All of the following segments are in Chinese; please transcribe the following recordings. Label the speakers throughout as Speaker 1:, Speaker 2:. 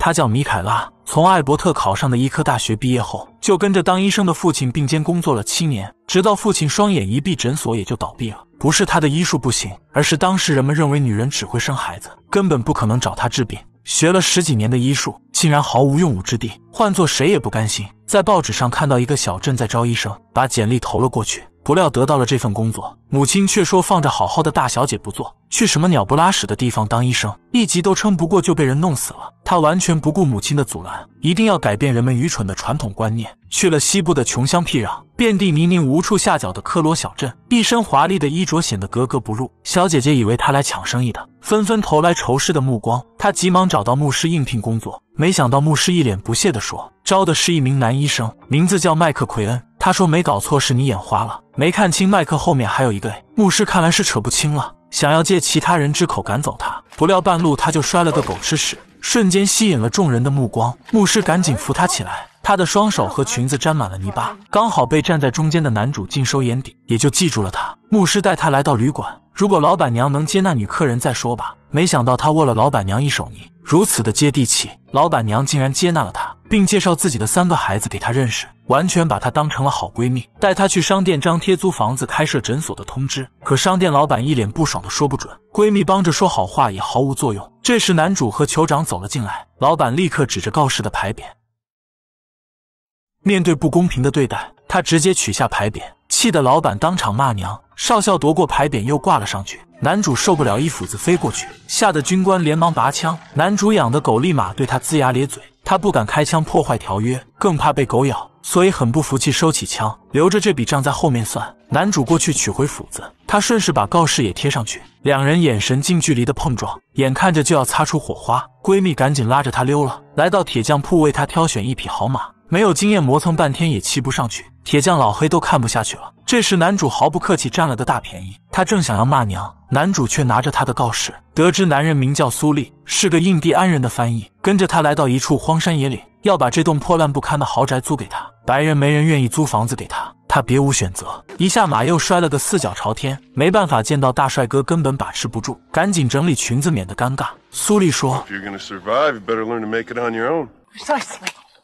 Speaker 1: 他叫米凯拉，从艾伯特考上的医科大学毕业后，就跟着当医生的父亲并肩工作了七年，直到父亲双眼一闭，诊所也就倒闭了。不是他的医术不行，而是当时人们认为女人只会生孩子，根本不可能找他治病。学了十几年的医术，竟然毫无用武之地，换做谁也不甘心。在报纸上看到一个小镇在招医生，把简历投了过去。不料得到了这份工作，母亲却说放着好好的大小姐不做，去什么鸟不拉屎的地方当医生，一集都撑不过就被人弄死了。他完全不顾母亲的阻拦，一定要改变人们愚蠢的传统观念，去了西部的穷乡僻壤、遍地泥泞无处下脚的科罗小镇，一身华丽的衣着显得格格不入。小姐姐以为他来抢生意的，纷纷投来仇视的目光。他急忙找到牧师应聘工作，没想到牧师一脸不屑地说：“招的是一名男医生，名字叫麦克奎恩。”他说：“没搞错，是你眼花了，没看清麦克后面还有一个。”牧师看来是扯不清了，想要借其他人之口赶走他，不料半路他就摔了个狗吃屎，瞬间吸引了众人的目光。牧师赶紧扶他起来，他的双手和裙子沾满了泥巴，刚好被站在中间的男主尽收眼底，也就记住了他。牧师带他来到旅馆，如果老板娘能接纳女客人再说吧。没想到他握了老板娘一手泥，如此的接地气，老板娘竟然接纳了他，并介绍自己的三个孩子给他认识。完全把她当成了好闺蜜，带她去商店张贴租房子、开设诊所的通知。可商店老板一脸不爽的说不准，闺蜜帮着说好话也毫无作用。这时男主和酋长走了进来，老板立刻指着告示的牌匾。面对不公平的对待，他直接取下牌匾，气得老板当场骂娘。少校夺过牌匾又挂了上去，男主受不了，一斧子飞过去，吓得军官连忙拔枪。男主养的狗立马对他龇牙咧嘴，他不敢开枪破坏条约，更怕被狗咬。所以很不服气，收起枪，留着这笔账在后面算。男主过去取回斧子，他顺势把告示也贴上去。两人眼神近距离的碰撞，眼看着就要擦出火花。闺蜜赶紧拉着他溜了，来到铁匠铺为他挑选一匹好马。没有经验，磨蹭半天也骑不上去。铁匠老黑都看不下去了。这时男主毫不客气占了个大便宜，他正想要骂娘，男主却拿着他的告示，得知男人名叫苏利，是个印第安人的翻译，跟着他来到一处荒山野岭。要把这栋破烂不堪的豪宅租给他，白人没人愿意租房子给他，他别无选择，一下马又摔了个四脚朝天，没办法见到大帅哥，根本把持不住，赶紧整理裙子，免得尴尬。苏利说：“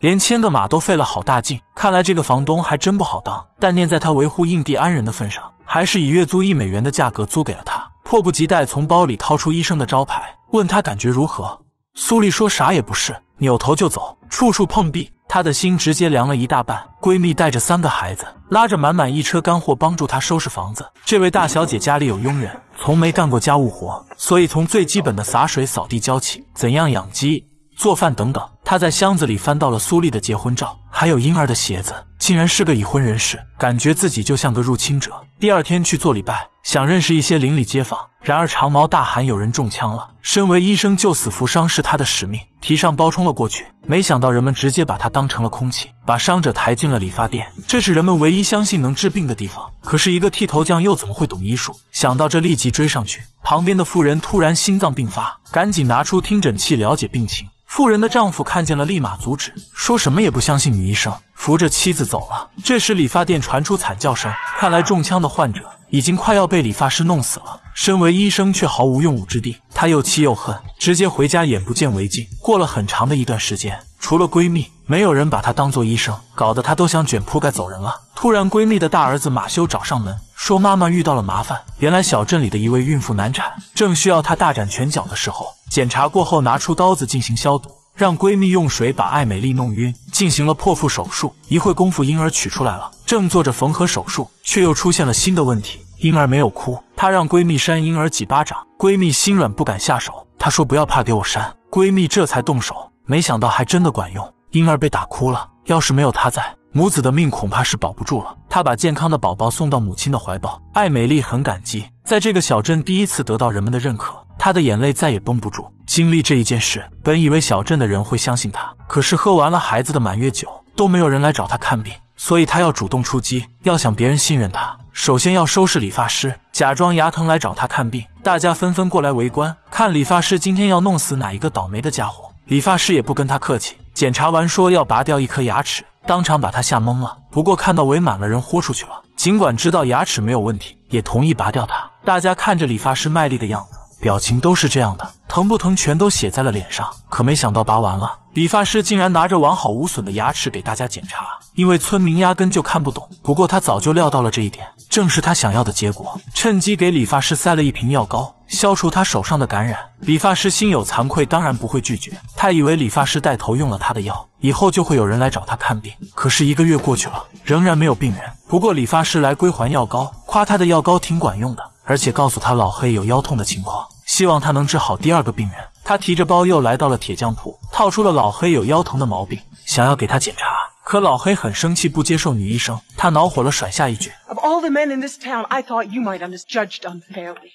Speaker 1: 连牵个马都费了好大劲，看来这个房东还真不好当。但念在他维护印第安人的份上，还是以月租一美元的价格租给了他。迫不及待从包里掏出医生的招牌，问他感觉如何。苏丽说啥也不是。”扭头就走，处处碰壁，她的心直接凉了一大半。闺蜜带着三个孩子，拉着满满一车干货，帮助她收拾房子。这位大小姐家里有佣人，从没干过家务活，所以从最基本的洒水、扫地教起，怎样养鸡、做饭等等。他在箱子里翻到了苏丽的结婚照，还有婴儿的鞋子，竟然是个已婚人士，感觉自己就像个入侵者。第二天去做礼拜，想认识一些邻里街坊。然而长毛大喊有人中枪了，身为医生救死扶伤是他的使命，提上包冲了过去。没想到人们直接把他当成了空气，把伤者抬进了理发店。这是人们唯一相信能治病的地方。可是一个剃头匠又怎么会懂医术？想到这，立即追上去。旁边的妇人突然心脏病发，赶紧拿出听诊器了解病情。妇人的丈夫看见了，立马阻止，说什么也不相信女医生，扶着妻子走了。这时理发店传出惨叫声，看来中枪的患者。已经快要被理发师弄死了，身为医生却毫无用武之地，他又气又恨，直接回家眼不见为净。过了很长的一段时间，除了闺蜜，没有人把她当做医生，搞得她都想卷铺盖走人了。突然，闺蜜的大儿子马修找上门，说妈妈遇到了麻烦。原来小镇里的一位孕妇难产，正需要她大展拳脚的时候，检查过后拿出刀子进行消毒。让闺蜜用水把艾美丽弄晕，进行了破腹手术。一会功夫，婴儿取出来了，正做着缝合手术，却又出现了新的问题。婴儿没有哭，她让闺蜜扇婴儿几巴掌，闺蜜心软不敢下手。她说不要怕，给我扇。闺蜜这才动手，没想到还真的管用，婴儿被打哭了。要是没有她在，母子的命恐怕是保不住了。她把健康的宝宝送到母亲的怀抱，艾美丽很感激，在这个小镇第一次得到人们的认可。她的眼泪再也绷不住。经历这一件事，本以为小镇的人会相信她，可是喝完了孩子的满月酒，都没有人来找她看病。所以他要主动出击，要想别人信任他，首先要收拾理发师，假装牙疼来找他看病。大家纷纷过来围观，看理发师今天要弄死哪一个倒霉的家伙。理发师也不跟他客气，检查完说要拔掉一颗牙齿，当场把他吓懵了。不过看到围满了人，豁出去了。尽管知道牙齿没有问题，也同意拔掉它。大家看着理发师卖力的样子。表情都是这样的，疼不疼全都写在了脸上。可没想到拔完了，理发师竟然拿着完好无损的牙齿给大家检查，因为村民压根就看不懂。不过他早就料到了这一点，正是他想要的结果。趁机给理发师塞了一瓶药膏，消除他手上的感染。理发师心有惭愧，当然不会拒绝。他以为理发师带头用了他的药，以后就会有人来找他看病。可是一个月过去了，仍然没有病人。不过理发师来归还药膏，夸他的药膏挺管用的。而且告诉他老黑有腰痛的情况，希望他能治好第二个病人。他提着包又来到了铁匠铺，套出了老黑有腰疼的毛病，想要给他检查。可老黑很生气，不接受女医生。他恼火了，甩下一句：“Of all the men in this town, I thought you might have judged unfairly。”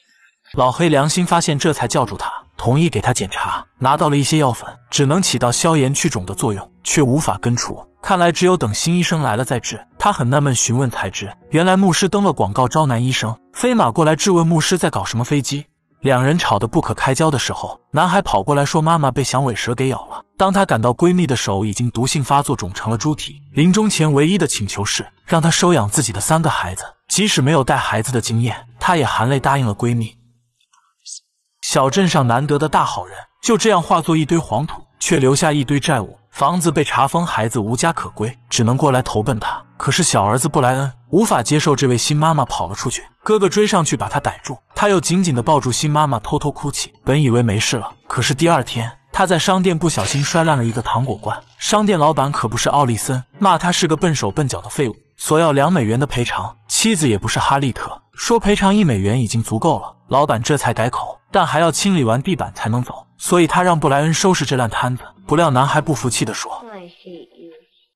Speaker 1: 老黑良心发现，这才叫住他，同意给他检查。拿到了一些药粉，只能起到消炎去肿的作用，却无法根除。看来只有等新医生来了再治。他很纳闷，询问才知，原来牧师登了广告招男医生，飞马过来质问牧师在搞什么飞机。两人吵得不可开交的时候，男孩跑过来说妈妈被响尾蛇给咬了。当他赶到闺蜜的手已经毒性发作，肿成了猪蹄，临终前唯一的请求是让他收养自己的三个孩子，即使没有带孩子的经验，他也含泪答应了闺蜜。小镇上难得的大好人，就这样化作一堆黄土，却留下一堆债务。房子被查封，孩子无家可归，只能过来投奔他。可是小儿子布莱恩无法接受这位新妈妈跑了出去，哥哥追上去把他逮住，他又紧紧地抱住新妈妈，偷偷哭泣。本以为没事了，可是第二天他在商店不小心摔烂了一个糖果罐，商店老板可不是奥利森，骂他是个笨手笨脚的废物，索要两美元的赔偿。妻子也不是哈利特，说赔偿一美元已经足够了，老板这才改口，但还要清理完地板才能走。所以他让布莱恩收拾这烂摊子，不料男孩不服气地说：“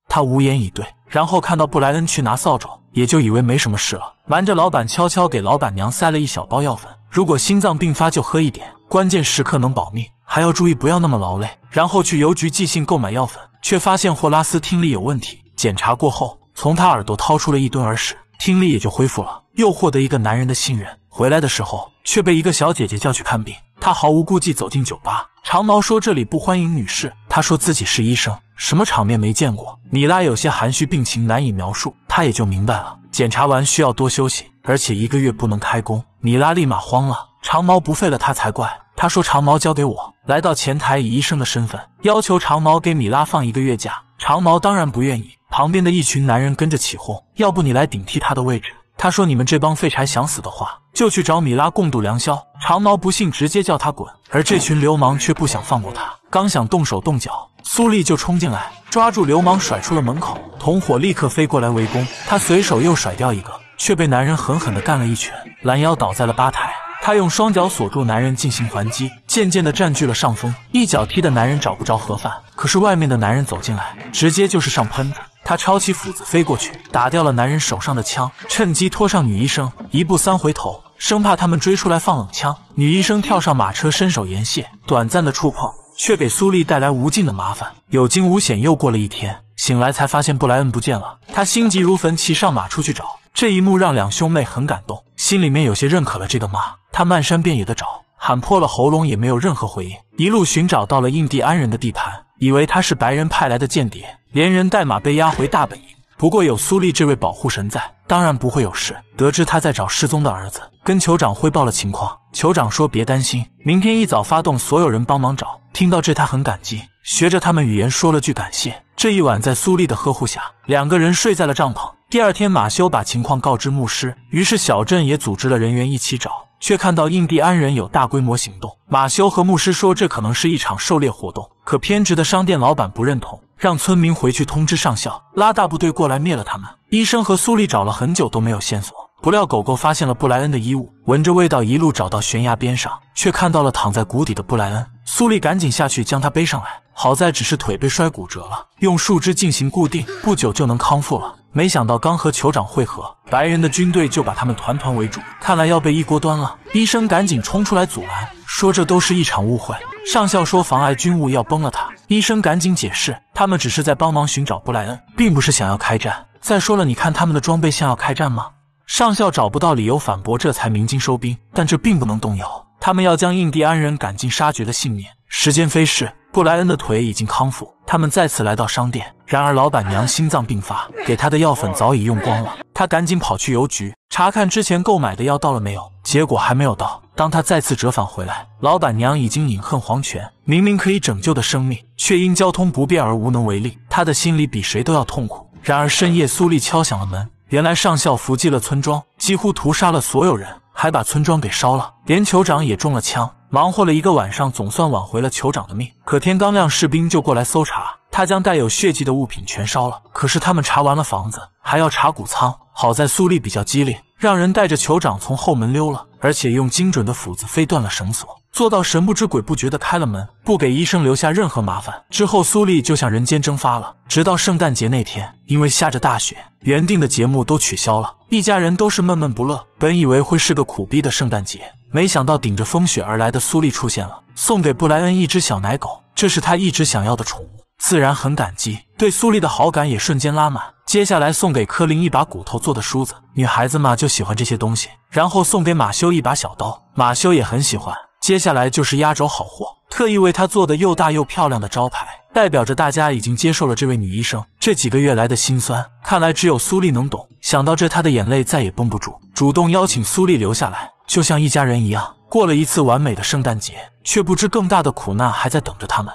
Speaker 1: 他无言以对。”然后看到布莱恩去拿扫帚，也就以为没什么事了，瞒着老板悄悄给老板娘塞了一小包药粉，如果心脏病发就喝一点，关键时刻能保命，还要注意不要那么劳累。然后去邮局寄信购买药粉，却发现霍拉斯听力有问题，检查过后，从他耳朵掏出了一吨耳屎，听力也就恢复了，又获得一个男人的信任。回来的时候，却被一个小姐姐叫去看病。他毫无顾忌走进酒吧，长毛说这里不欢迎女士。他说自己是医生，什么场面没见过。米拉有些含蓄，病情难以描述，他也就明白了。检查完需要多休息，而且一个月不能开工。米拉立马慌了，长毛不废了他才怪。他说长毛交给我，来到前台以医生的身份要求长毛给米拉放一个月假。长毛当然不愿意，旁边的一群男人跟着起哄，要不你来顶替他的位置。他说：“你们这帮废柴想死的话，就去找米拉共度良宵。”长毛不信，直接叫他滚。而这群流氓却不想放过他，刚想动手动脚，苏丽就冲进来，抓住流氓甩出了门口。同伙立刻飞过来围攻，他随手又甩掉一个，却被男人狠狠地干了一拳，拦腰倒在了吧台。他用双脚锁住男人进行还击，渐渐地占据了上风，一脚踢的男人找不着盒饭。可是外面的男人走进来，直接就是上喷子。他抄起斧子飞过去，打掉了男人手上的枪，趁机拖上女医生，一步三回头，生怕他们追出来放冷枪。女医生跳上马车，伸手言谢，短暂的触碰，却给苏丽带来无尽的麻烦。有惊无险，又过了一天，醒来才发现布莱恩不见了。他心急如焚，骑上马出去找。这一幕让两兄妹很感动，心里面有些认可了这个妈。他漫山遍野的找，喊破了喉咙也没有任何回应，一路寻找到了印第安人的地盘，以为他是白人派来的间谍。连人带马被押回大本营，不过有苏丽这位保护神在，当然不会有事。得知他在找失踪的儿子，跟酋长汇报了情况。酋长说：“别担心，明天一早发动所有人帮忙找。”听到这，他很感激，学着他们语言说了句感谢。这一晚，在苏丽的呵护下，两个人睡在了帐篷。第二天，马修把情况告知牧师，于是小镇也组织了人员一起找。却看到印第安人有大规模行动。马修和牧师说，这可能是一场狩猎活动。可偏执的商店老板不认同，让村民回去通知上校，拉大部队过来灭了他们。医生和苏丽找了很久都没有线索，不料狗狗发现了布莱恩的衣物，闻着味道一路找到悬崖边上，却看到了躺在谷底的布莱恩。苏丽赶紧下去将他背上来，好在只是腿被摔骨折了，用树枝进行固定，不久就能康复了。没想到刚和酋长会合，白人的军队就把他们团团围住，看来要被一锅端了。医生赶紧冲出来阻拦，说这都是一场误会。上校说妨碍军务要崩了他。医生赶紧解释，他们只是在帮忙寻找布莱恩，并不是想要开战。再说了，你看他们的装备像要开战吗？上校找不到理由反驳，这才鸣金收兵。但这并不能动摇他们要将印第安人赶尽杀绝的信念。时间飞逝。布莱恩的腿已经康复。他们再次来到商店，然而老板娘心脏病发，给她的药粉早已用光了。他赶紧跑去邮局查看之前购买的药到了没有，结果还没有到。当他再次折返回来，老板娘已经饮恨黄泉，明明可以拯救的生命，却因交通不便而无能为力。他的心里比谁都要痛苦。然而深夜，苏丽敲响了门。原来上校伏击了村庄，几乎屠杀了所有人，还把村庄给烧了，连酋长也中了枪。忙活了一个晚上，总算挽回了酋长的命。可天刚亮，士兵就过来搜查，他将带有血迹的物品全烧了。可是他们查完了房子，还要查谷仓。好在苏丽比较机灵，让人带着酋长从后门溜了，而且用精准的斧子飞断了绳索，做到神不知鬼不觉的开了门，不给医生留下任何麻烦。之后，苏丽就向人间蒸发了。直到圣诞节那天，因为下着大雪。原定的节目都取消了，一家人都是闷闷不乐。本以为会是个苦逼的圣诞节，没想到顶着风雪而来的苏丽出现了，送给布莱恩一只小奶狗，这是他一直想要的宠物，自然很感激，对苏丽的好感也瞬间拉满。接下来送给柯林一把骨头做的梳子，女孩子嘛就喜欢这些东西。然后送给马修一把小刀，马修也很喜欢。接下来就是压轴好货，特意为他做的又大又漂亮的招牌。代表着大家已经接受了这位女医生这几个月来的辛酸，看来只有苏丽能懂。想到这，她的眼泪再也绷不住，主动邀请苏丽留下来，就像一家人一样过了一次完美的圣诞节，却不知更大的苦难还在等着他们。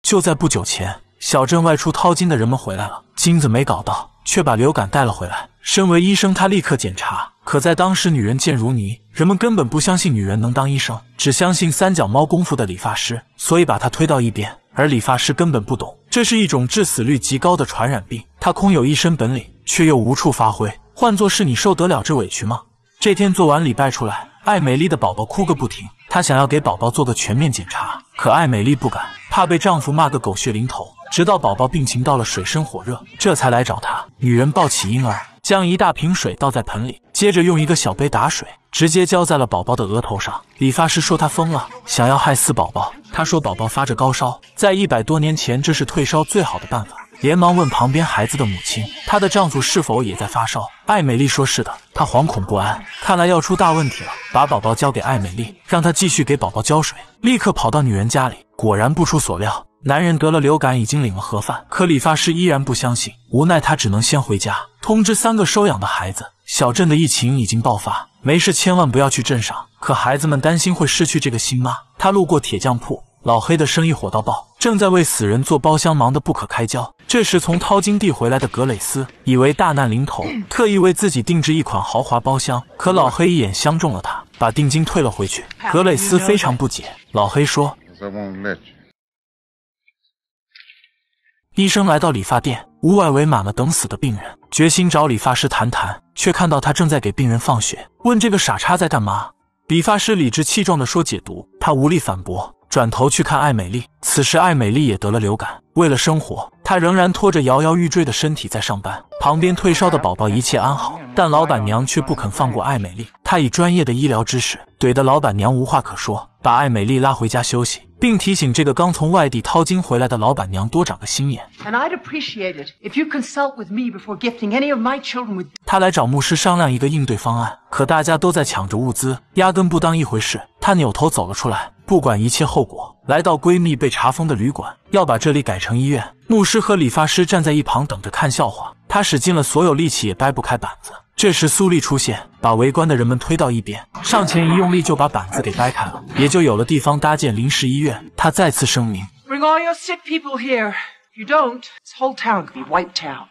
Speaker 1: 就在不久前，小镇外出淘金的人们回来了，金子没搞到，却把流感带了回来。身为医生，他立刻检查，可在当时，女人贱如泥，人们根本不相信女人能当医生，只相信三脚猫功夫的理发师，所以把他推到一边。而理发师根本不懂，这是一种致死率极高的传染病。他空有一身本领，却又无处发挥。换做是你，受得了这委屈吗？这天做完礼拜出来，艾美丽的宝宝哭个不停。她想要给宝宝做个全面检查，可艾美丽不敢，怕被丈夫骂个狗血淋头。直到宝宝病情到了水深火热，这才来找她。女人抱起婴儿，将一大瓶水倒在盆里，接着用一个小杯打水，直接浇在了宝宝的额头上。理发师说他疯了，想要害死宝宝。他说：“宝宝发着高烧，在一百多年前，这是退烧最好的办法。”连忙问旁边孩子的母亲：“她的丈夫是否也在发烧？”艾美丽说：“是的。”她惶恐不安，看来要出大问题了。把宝宝交给艾美丽，让她继续给宝宝浇水。立刻跑到女人家里，果然不出所料，男人得了流感，已经领了盒饭。可理发师依然不相信，无奈他只能先回家通知三个收养的孩子。小镇的疫情已经爆发，没事千万不要去镇上。可孩子们担心会失去这个新妈。他路过铁匠铺。老黑的生意火到爆，正在为死人做包厢，忙得不可开交。这时，从淘金地回来的格蕾斯以为大难临头，特意为自己定制一款豪华包厢。可老黑一眼相中了他，把定金退了回去。格蕾斯非常不解，老黑说：“医生来到理发店，屋外围满了等死的病人，决心找理发师谈谈，却看到他正在给病人放血，问这个傻叉在干嘛。理发师理直气壮地说解毒，他无力反驳。转头去看艾美丽，此时艾美丽也得了流感。为了生活，她仍然拖着摇摇欲坠的身体在上班。旁边退烧的宝宝一切安好，但老板娘却不肯放过艾美丽。她以专业的医疗知识怼得老板娘无话可说，把艾美丽拉回家休息，并提醒这个刚从外地淘金回来的老板娘多长个心眼。他来找牧师商量一个应对方案，可大家都在抢着物资，压根不当一回事。他扭头走了出来。不管一切后果，来到闺蜜被查封的旅馆，要把这里改成医院。牧师和理发师站在一旁等着看笑话，他使尽了所有力气也掰不开板子。这时苏丽出现，把围观的人们推到一边，上前一用力就把板子给掰开了，也就有了地方搭建临时医院。他再次声明：Bring all your sick people here. You don't, this whole town could be wiped out.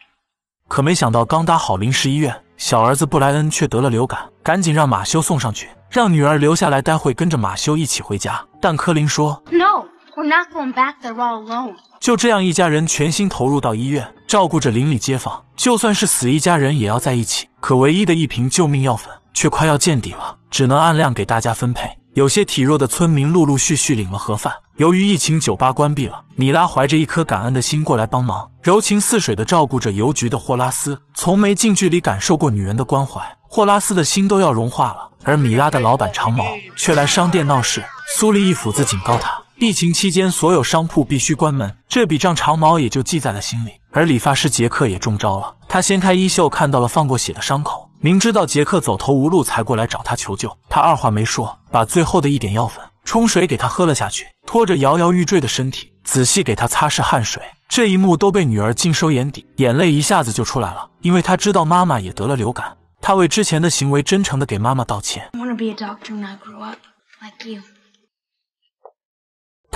Speaker 1: 可没想到，刚搭好临时医院，小儿子布莱恩却得了流感，赶紧让马修送上去。让女儿留下来，待会跟着马修一起回家。但柯林说：“No, we're not going back there all alone。”就这样，一家人全心投入到医院，照顾着邻里街坊。就算是死一家人，也要在一起。可唯一的一瓶救命药粉却快要见底了，只能按量给大家分配。有些体弱的村民陆陆续续领了盒饭。由于疫情，酒吧关闭了。米拉怀着一颗感恩的心过来帮忙，柔情似水的照顾着邮局的霍拉斯。从没近距离感受过女人的关怀，霍拉斯的心都要融化了。而米拉的老板长毛却来商店闹事，苏丽一斧子警告他：疫情期间所有商铺必须关门。这笔账长毛也就记在了心里。而理发师杰克也中招了，他掀开衣袖，看到了放过血的伤口，明知道杰克走投无路才过来找他求救，他二话没说，把最后的一点药粉冲水给他喝了下去。拖着摇摇欲坠的身体，仔细给他擦拭汗水。这一幕都被女儿尽收眼底，眼泪一下子就出来了，因为她知道妈妈也得了流感。她为之前的行为真诚的给妈妈道歉。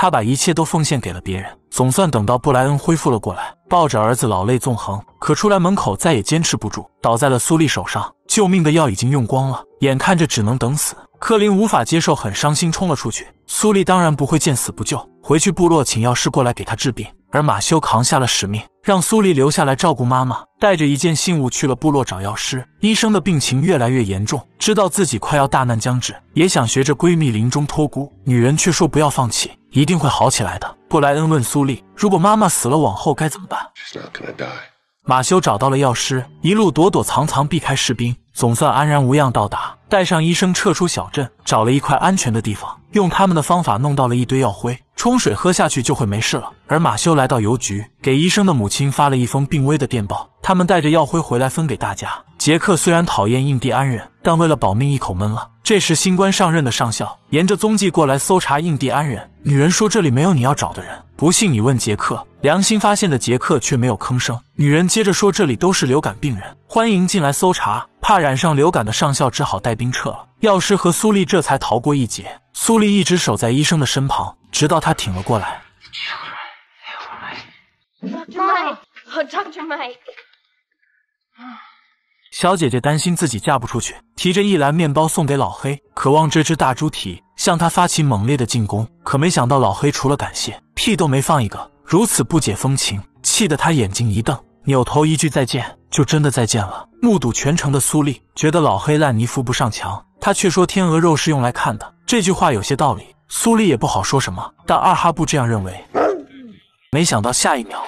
Speaker 1: 他把一切都奉献给了别人，总算等到布莱恩恢复了过来，抱着儿子老泪纵横。可出来门口再也坚持不住，倒在了苏丽手上。救命的药已经用光了，眼看着只能等死。克林无法接受，很伤心，冲了出去。苏丽当然不会见死不救，回去部落请药师过来给他治病。而马修扛下了使命，让苏丽留下来照顾妈妈，带着一件信物去了部落找药师。医生的病情越来越严重，知道自己快要大难将至，也想学着闺蜜临终托孤。女人却说不要放弃，一定会好起来的。布莱恩问苏丽，如果妈妈死了，往后该怎么办？马修找到了药师，一路躲躲藏藏，避开士兵，总算安然无恙到达。带上医生撤出小镇，找了一块安全的地方，用他们的方法弄到了一堆药灰，冲水喝下去就会没事了。而马修来到邮局，给医生的母亲发了一封病危的电报，他们带着药灰回来分给大家。杰克虽然讨厌印第安人，但为了保命一口闷了。这时新官上任的上校沿着踪迹过来搜查印第安人，女人说这里没有你要找的人，不信你问杰克。良心发现的杰克却没有吭声。女人接着说这里都是流感病人，欢迎进来搜查。怕染上流感的上校只好带兵撤了，药师和苏丽这才逃过一劫。苏丽一直守在医生的身旁，直到他挺了过来。妈，Doctor Mike 小姐姐担心自己嫁不出去，提着一篮面包送给老黑，渴望这只大猪蹄向他发起猛烈的进攻。可没想到老黑除了感谢，屁都没放一个，如此不解风情，气得他眼睛一瞪。扭头一句再见，就真的再见了。目睹全程的苏丽觉得老黑烂泥扶不上墙，他却说天鹅肉是用来看的，这句话有些道理。苏丽也不好说什么，但二哈布这样认为。没想到下一秒，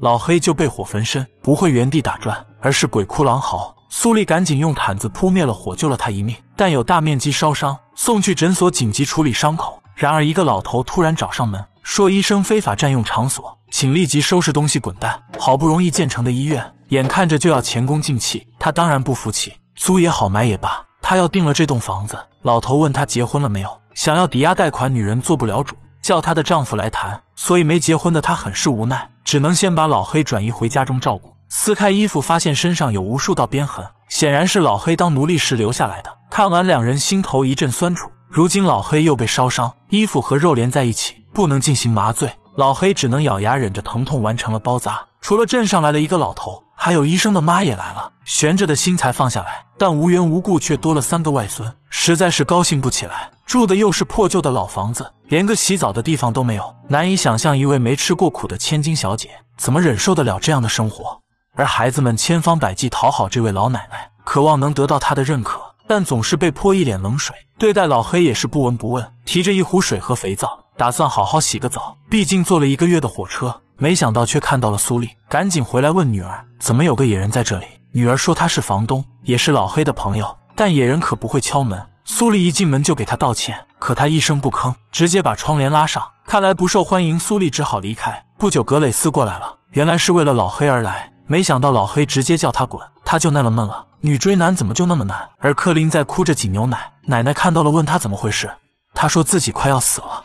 Speaker 1: 老黑就被火焚身，不会原地打转，而是鬼哭狼嚎。苏丽赶紧用毯子扑灭了火，救了他一命，但有大面积烧伤，送去诊所紧急处理伤口。然而一个老头突然找上门。说医生非法占用场所，请立即收拾东西滚蛋。好不容易建成的医院，眼看着就要前功尽弃，他当然不服气。租也好，买也罢，他要定了这栋房子。老头问他结婚了没有，想要抵押贷款，女人做不了主，叫她的丈夫来谈。所以没结婚的她很是无奈，只能先把老黑转移回家中照顾。撕开衣服，发现身上有无数道鞭痕，显然是老黑当奴隶时留下来的。看完，两人心头一阵酸楚。如今老黑又被烧伤，衣服和肉连在一起。不能进行麻醉，老黑只能咬牙忍着疼痛完成了包扎。除了镇上来了一个老头，还有医生的妈也来了，悬着的心才放下来。但无缘无故却多了三个外孙，实在是高兴不起来。住的又是破旧的老房子，连个洗澡的地方都没有，难以想象一位没吃过苦的千金小姐怎么忍受得了这样的生活。而孩子们千方百计讨好这位老奶奶，渴望能得到她的认可。但总是被泼一脸冷水，对待老黑也是不闻不问。提着一壶水和肥皂，打算好好洗个澡。毕竟坐了一个月的火车，没想到却看到了苏丽，赶紧回来问女儿：怎么有个野人在这里？女儿说他是房东，也是老黑的朋友，但野人可不会敲门。苏丽一进门就给他道歉，可他一声不吭，直接把窗帘拉上。看来不受欢迎，苏丽只好离开。不久，格蕾斯过来了，原来是为了老黑而来。没想到老黑直接叫他滚，他就纳了闷了。女追男怎么就那么难？而克林在哭着挤牛奶，奶奶看到了，问他怎么回事。他说自己快要死了。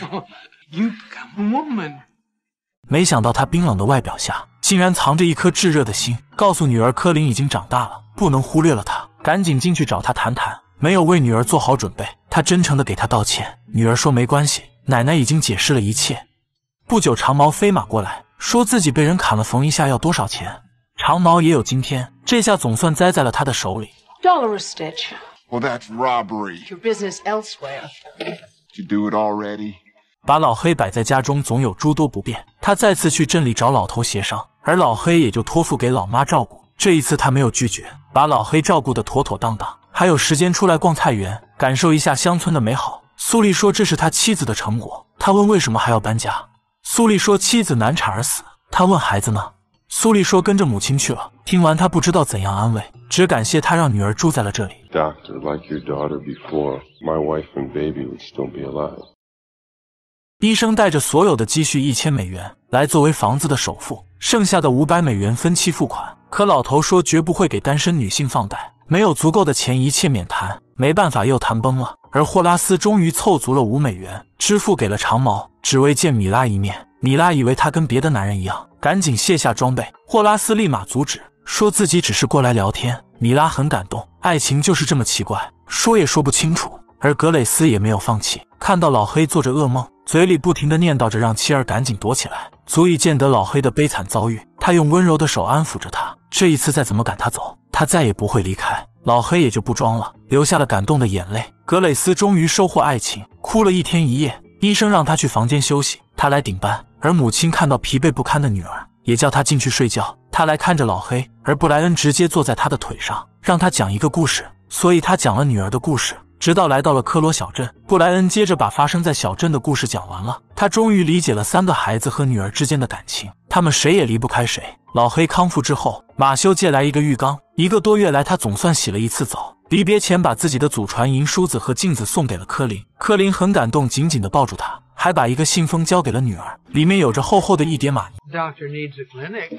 Speaker 1: 没想到他冰冷的外表下，竟然藏着一颗炙热的心。告诉女儿，柯林已经长大了，不能忽略了他，赶紧进去找他谈谈。没有为女儿做好准备，他真诚的给她道歉。女儿说没关系，奶奶已经解释了一切。不久，长毛飞马过来，说自己被人砍了，缝一下要多少钱。长毛也有今天，这下总算栽在了他的手里。
Speaker 2: Dollar a stitch.
Speaker 3: Well, that's robbery.
Speaker 2: Your business elsewhere.
Speaker 3: Did you do it already?
Speaker 1: 把老黑摆在家中，总有诸多不便。他再次去镇里找老头协商，而老黑也就托付给老妈照顾。这一次他没有拒绝，把老黑照顾得妥妥当当，还有时间出来逛菜园，感受一下乡村的美好。苏丽说这是他妻子的成果。他问为什么还要搬家？苏丽说：“妻子难产而死。”他问：“孩子呢？”苏丽说：“跟着母亲去了。”听完，他不知道怎样安慰，只感谢他让女儿住在了这里。医生带着所有的积蓄一千美元来作为房子的首付，剩下的五百美元分期付款。可老头说绝不会给单身女性放贷，没有足够的钱，一切免谈。没办法，又谈崩了。而霍拉斯终于凑足了五美元，支付给了长毛，只为见米拉一面。米拉以为他跟别的男人一样，赶紧卸下装备。霍拉斯立马阻止，说自己只是过来聊天。米拉很感动，爱情就是这么奇怪，说也说不清楚。而格蕾斯也没有放弃，看到老黑做着噩梦，嘴里不停的念叨着让妻儿赶紧躲起来，足以见得老黑的悲惨遭遇。他用温柔的手安抚着他，这一次再怎么赶他走，他再也不会离开。老黑也就不装了，流下了感动的眼泪。格蕾斯终于收获爱情，哭了一天一夜。医生让他去房间休息，他来顶班。而母亲看到疲惫不堪的女儿，也叫他进去睡觉。他来看着老黑，而布莱恩直接坐在他的腿上，让他讲一个故事。所以他讲了女儿的故事。直到来到了科罗小镇，布莱恩接着把发生在小镇的故事讲完了。他终于理解了三个孩子和女儿之间的感情，他们谁也离不开谁。老黑康复之后，马修借来一个浴缸，一个多月来他总算洗了一次澡。离别前，把自己的祖传银梳子和镜子送给了科林。科林很感动，紧紧地抱住他，还把一个信封交给了女儿，里面有着厚厚的一叠马尼。
Speaker 4: Doctor needs a clinic.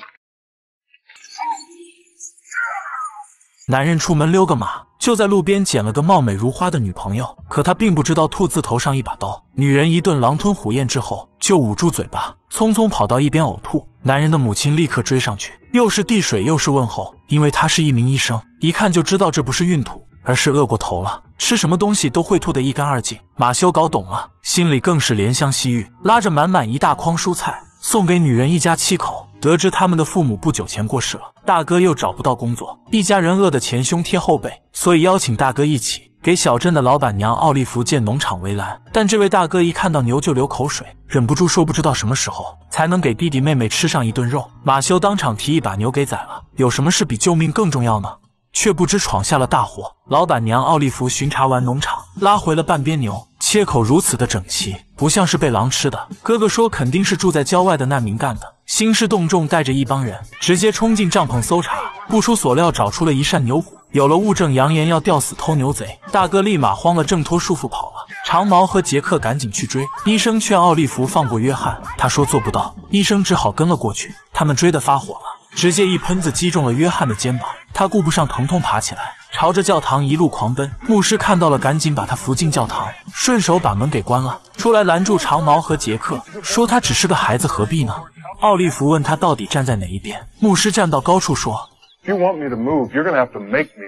Speaker 1: 男人出门溜个马，就在路边捡了个貌美如花的女朋友。可他并不知道兔字头上一把刀。女人一顿狼吞虎咽之后，就捂住嘴巴，匆匆跑到一边呕吐。男人的母亲立刻追上去，又是递水又是问候，因为她是一名医生，一看就知道这不是孕吐，而是饿过头了，吃什么东西都会吐得一干二净。马修搞懂了，心里更是怜香惜玉，拉着满满一大筐蔬菜送给女人一家七口。得知他们的父母不久前过世了，大哥又找不到工作，一家人饿得前胸贴后背，所以邀请大哥一起给小镇的老板娘奥利弗建农场围栏。但这位大哥一看到牛就流口水，忍不住说不知道什么时候才能给弟弟妹妹吃上一顿肉。马修当场提议把牛给宰了，有什么事比救命更重要呢？却不知闯下了大祸。老板娘奥利弗巡查完农场，拉回了半边牛，切口如此的整齐，不像是被狼吃的。哥哥说肯定是住在郊外的难民干的，兴师动众，带着一帮人直接冲进帐篷搜查。不出所料，找出了一扇牛骨，有了物证，扬言要吊死偷牛贼。大哥立马慌了，挣脱束缚跑了。长毛和杰克赶紧去追，医生劝奥利弗放过约翰，他说做不到。医生只好跟了过去。他们追得发火了。直接一喷子击中了约翰的肩膀，他顾不上疼痛，爬起来，朝着教堂一路狂奔。牧师看到了，赶紧把他扶进教堂，顺手把门给关了。出来拦住长毛和杰克，说他只是个孩子，何必呢？奥利弗问他到底站在哪一边，牧师站到高处说
Speaker 5: you want me to move, you're gonna have to make me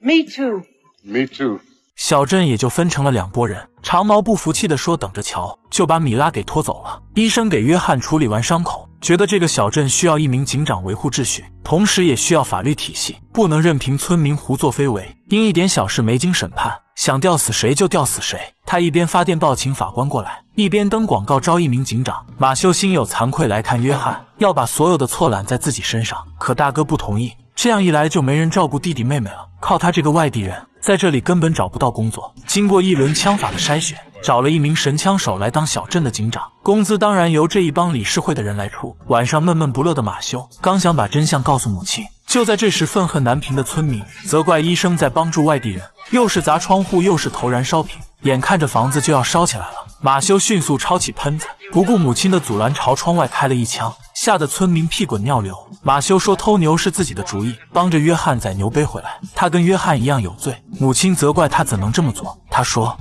Speaker 2: Me too.
Speaker 5: Me too.”
Speaker 1: 小镇也就分成了两拨人。长毛不服气地说：“等着瞧！”就把米拉给拖走了。医生给约翰处理完伤口。觉得这个小镇需要一名警长维护秩序，同时也需要法律体系，不能任凭村民胡作非为。因一点小事没经审判，想吊死谁就吊死谁。他一边发电报请法官过来，一边登广告招一名警长。马修心有惭愧来看约翰，要把所有的错揽在自己身上，可大哥不同意。这样一来就没人照顾弟弟妹妹了。靠他这个外地人，在这里根本找不到工作。经过一轮枪法的筛选。找了一名神枪手来当小镇的警长，工资当然由这一帮理事会的人来出。晚上闷闷不乐的马修刚想把真相告诉母亲，就在这时，愤恨难平的村民责怪医生在帮助外地人，又是砸窗户，又是投燃烧瓶，眼看着房子就要烧起来了。马修迅速抄起喷子，不顾母亲的阻拦，朝窗外开了一枪。吓得村民屁滚尿流。马修说偷牛是自己的主意，帮着约翰宰牛背回来，他跟约翰一样有罪。母亲责怪他怎能这么做。他说：“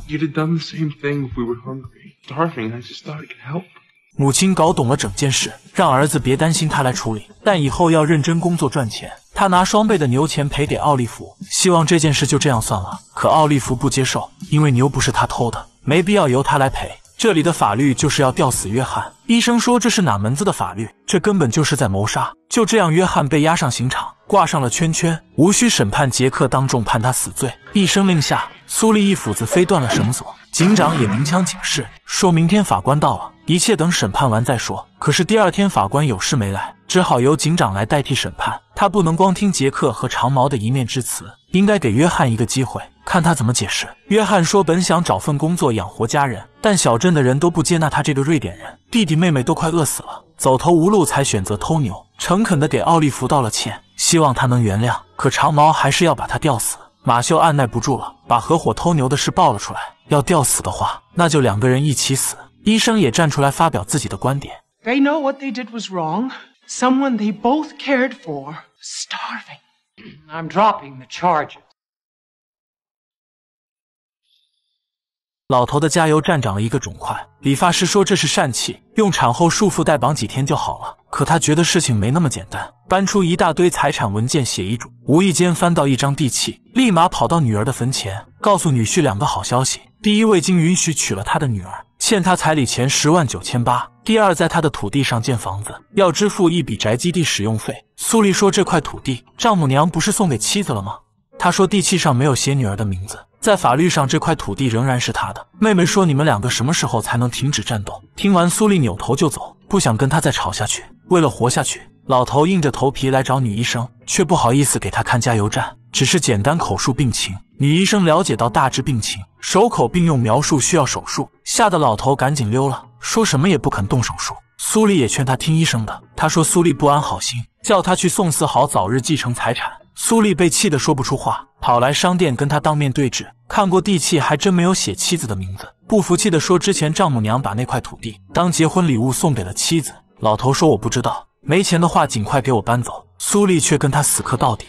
Speaker 1: 母亲搞懂了整件事，让儿子别担心他来处理，但以后要认真工作赚钱。他拿双倍的牛钱赔给奥利弗，希望这件事就这样算了。可奥利弗不接受，因为牛不是他偷的，没必要由他来赔。”这里的法律就是要吊死约翰。医生说这是哪门子的法律？这根本就是在谋杀。就这样，约翰被押上刑场，挂上了圈圈，无需审判。杰克当众判他死罪。一声令下，苏利一斧子飞断了绳索。警长也鸣枪警示，说明天法官到了，一切等审判完再说。可是第二天法官有事没来，只好由警长来代替审判。他不能光听杰克和长毛的一面之词，应该给约翰一个机会。看他怎么解释。约翰说：“本想找份工作养活家人，但小镇的人都不接纳他这个瑞典人，弟弟妹妹都快饿死了，走投无路才选择偷牛。诚恳地给奥利弗道了歉，希望他能原谅。可长毛还是要把他吊死。马修按耐不住了，把合伙偷牛的事爆了出来。要吊死的话，那就两个人一起死。医生也站出来发表自己的观点。
Speaker 4: They know what they did was wrong.
Speaker 2: Someone they both cared for, starving.
Speaker 4: I'm dropping the charges.
Speaker 1: 老头的加油站长了一个肿块，理发师说这是疝气，用产后束缚带绑几天就好了。可他觉得事情没那么简单，搬出一大堆财产文件写遗嘱，无意间翻到一张地契，立马跑到女儿的坟前，告诉女婿两个好消息：第一，未经允许娶了他的女儿，欠他彩礼钱十万九千八；第二，在他的土地上建房子，要支付一笔宅基地使用费。苏丽说：“这块土地，丈母娘不是送给妻子了吗？”他说：“地契上没有写女儿的名字。”在法律上，这块土地仍然是他的。妹妹说：“你们两个什么时候才能停止战斗？”听完，苏丽扭头就走，不想跟他再吵下去。为了活下去，老头硬着头皮来找女医生，却不好意思给他看加油站，只是简单口述病情。女医生了解到大致病情，手口并用描述需要手术，吓得老头赶紧溜了，说什么也不肯动手术。苏丽也劝他听医生的，他说苏丽不安好心，叫他去宋思豪早日继承财产。苏丽被气得说不出话，跑来商店跟他当面对质。看过地契，还真没有写妻子的名字。不服气的说：“之前丈母娘把那块土地当结婚礼物送给了妻子。”老头说：“我不知道，没钱的话尽快给我搬走。”苏丽却跟他死磕到底。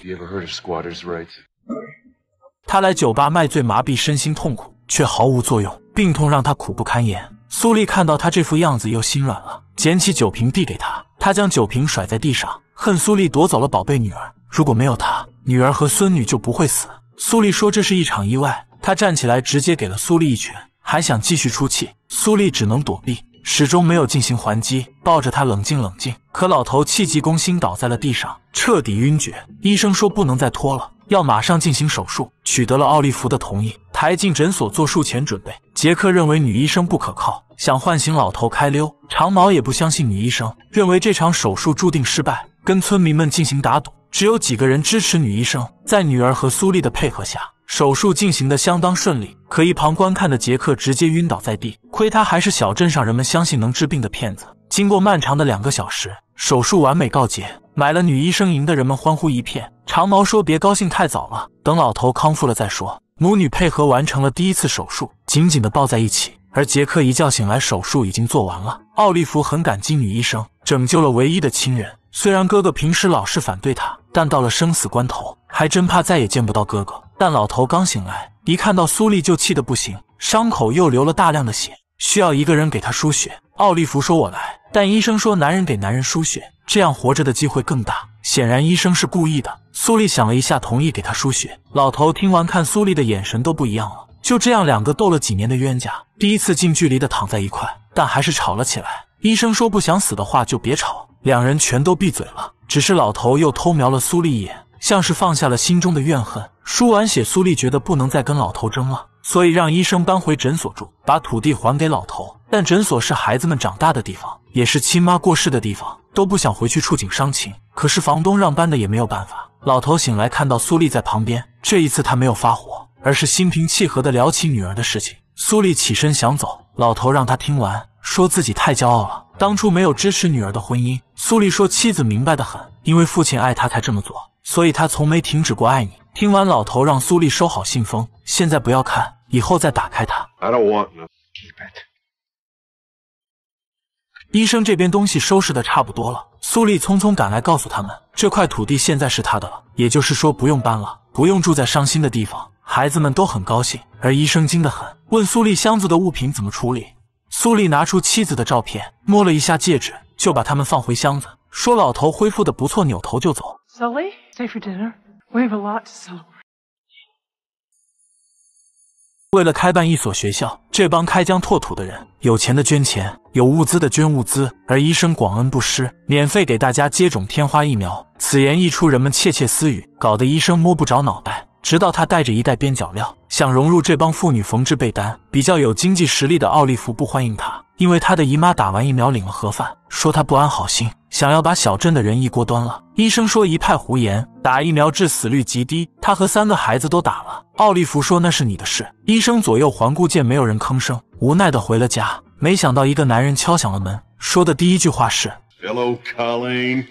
Speaker 1: 他来酒吧卖醉麻痹身心痛苦，却毫无作用，病痛让他苦不堪言。苏丽看到他这副样子，又心软了，捡起酒瓶递给他。他将酒瓶甩在地上，恨苏丽夺走了宝贝女儿。如果没有他，女儿和孙女就不会死。苏丽说这是一场意外。他站起来，直接给了苏丽一拳，还想继续出气，苏丽只能躲避，始终没有进行还击，抱着他冷静冷静。可老头气急攻心，倒在了地上，彻底晕厥。医生说不能再拖了，要马上进行手术。取得了奥利弗的同意，抬进诊所做术前准备。杰克认为女医生不可靠，想唤醒老头开溜。长毛也不相信女医生，认为这场手术注定失败，跟村民们进行打赌。只有几个人支持女医生，在女儿和苏丽的配合下，手术进行的相当顺利。可一旁观看的杰克直接晕倒在地，亏他还是小镇上人们相信能治病的骗子。经过漫长的两个小时，手术完美告结。买了女医生营的人们欢呼一片。长毛说：“别高兴太早了，等老头康复了再说。”母女配合完成了第一次手术，紧紧的抱在一起。而杰克一觉醒来，手术已经做完了。奥利弗很感激女医生，拯救了唯一的亲人。虽然哥哥平时老是反对他，但到了生死关头，还真怕再也见不到哥哥。但老头刚醒来，一看到苏丽就气得不行，伤口又流了大量的血，需要一个人给他输血。奥利弗说：“我来。”但医生说：“男人给男人输血，这样活着的机会更大。”显然医生是故意的。苏丽想了一下，同意给他输血。老头听完，看苏丽的眼神都不一样了。就这样，两个斗了几年的冤家，第一次近距离的躺在一块，但还是吵了起来。医生说：“不想死的话就别吵。”两人全都闭嘴了。只是老头又偷瞄了苏丽一眼，像是放下了心中的怨恨。输完血，苏丽觉得不能再跟老头争了，所以让医生搬回诊所住，把土地还给老头。但诊所是孩子们长大的地方，也是亲妈过世的地方，都不想回去触景伤情。可是房东让搬的也没有办法。老头醒来看到苏丽在旁边，这一次他没有发火，而是心平气和的聊起女儿的事情。苏丽起身想走，老头让他听完，说自己太骄傲了，当初没有支持女儿的婚姻。苏丽说妻子明白的很，因为父亲爱她才这么做，所以他从没停止过爱你。听完，老头让苏丽收好信封，现在不要看，以后再打开它。
Speaker 5: I don't want no. Keep it.
Speaker 1: 医生这边东西收拾的差不多了，苏丽匆匆赶来告诉他们，这块土地现在是他的了，也就是说不用搬了，不用住在伤心的地方。孩子们都很高兴，而医生惊得很，问苏丽箱子的物品怎么处理。苏丽拿出妻子的照片，摸了一下戒指，就把它们放回箱子，说老头恢复的不错，扭头就走。
Speaker 2: Sully, stay for dinner. We have a lot to solve
Speaker 1: 为了开办一所学校，这帮开疆拓土的人，有钱的捐钱，有物资的捐物资，而医生广恩不施，免费给大家接种天花疫苗。此言一出，人们窃窃私语，搞得医生摸不着脑袋。直到他带着一袋边角料，想融入这帮妇女缝制被单。比较有经济实力的奥利弗不欢迎他，因为他的姨妈打完疫苗领了盒饭，说他不安好心，想要把小镇的人一锅端了。医生说一派胡言，打疫苗致死率极低，他和三个孩子都打了。奥利弗说那是你的事。医生左右环顾，见没有人吭声，无奈的回了家。没想到一个男人敲响了门，说的第一句话是
Speaker 5: Hello, Colleen.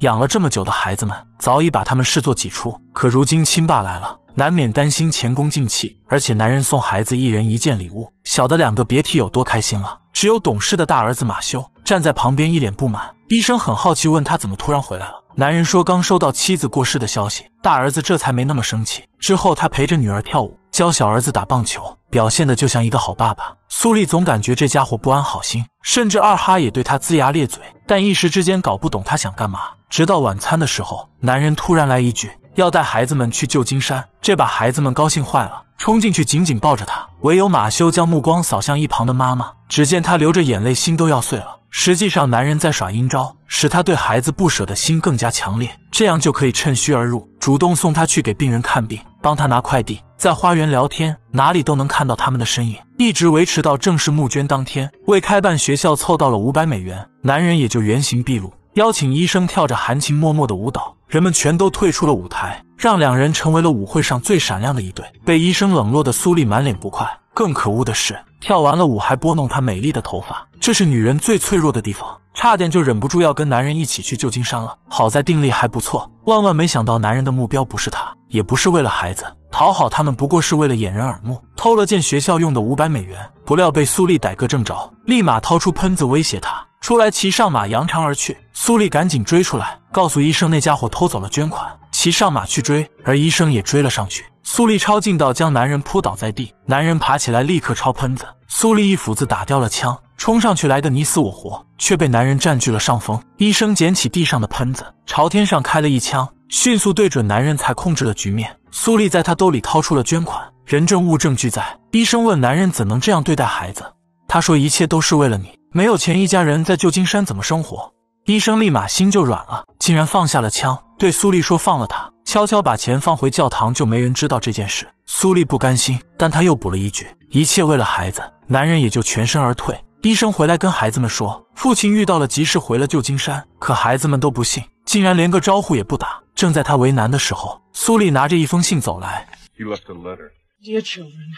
Speaker 1: 养了这么久的孩子们，早已把他们视作己出。可如今亲爸来了，难免担心前功尽弃。而且男人送孩子一人一件礼物，小的两个别提有多开心了。只有懂事的大儿子马修站在旁边一脸不满。医生很好奇，问他怎么突然回来了。男人说刚收到妻子过世的消息，大儿子这才没那么生气。之后他陪着女儿跳舞，教小儿子打棒球，表现的就像一个好爸爸。苏丽总感觉这家伙不安好心，甚至二哈也对他龇牙咧嘴，但一时之间搞不懂他想干嘛。直到晚餐的时候，男人突然来一句要带孩子们去旧金山，这把孩子们高兴坏了，冲进去紧紧抱着他。唯有马修将目光扫向一旁的妈妈，只见他流着眼泪，心都要碎了。实际上，男人在耍阴招，使他对孩子不舍的心更加强烈，这样就可以趁虚而入，主动送他去给病人看病，帮他拿快递，在花园聊天，哪里都能看到他们的身影，一直维持到正式募捐当天。为开办学校凑到了五百美元，男人也就原形毕露，邀请医生跳着含情脉脉的舞蹈，人们全都退出了舞台，让两人成为了舞会上最闪亮的一对。被医生冷落的苏丽满脸不快，更可恶的是。跳完了舞还拨弄她美丽的头发，这是女人最脆弱的地方，差点就忍不住要跟男人一起去旧金山了。好在定力还不错，万万没想到男人的目标不是她，也不是为了孩子，讨好他们不过是为了掩人耳目，偷了件学校用的五百美元。不料被苏丽逮个正着，立马掏出喷子威胁他，出来骑上马扬长而去。苏丽赶紧追出来，告诉医生那家伙偷走了捐款，骑上马去追，而医生也追了上去。苏丽抄近道，将男人扑倒在地。男人爬起来，立刻抄喷子。苏丽一斧子打掉了枪，冲上去来个你死我活，却被男人占据了上风。医生捡起地上的喷子，朝天上开了一枪，迅速对准男人，才控制了局面。苏丽在他兜里掏出了捐款，人证物证俱在。医生问男人怎能这样对待孩子？他说一切都是为了你，没有钱，一家人在旧金山怎么生活？医生立马心就软了，竟然放下了枪，对苏丽说放了他。悄悄把钱放回教堂，就没人知道这件事。苏丽不甘心，但他又补了一句：“一切为了孩子。”男人也就全身而退。医生回来跟孩子们说，父亲遇到了急事，回了旧金山。可孩子们都不信，竟然连个招呼也不打。正在他为难的时候，苏丽拿着一封信走来。
Speaker 5: You left a letter.
Speaker 2: Dear children,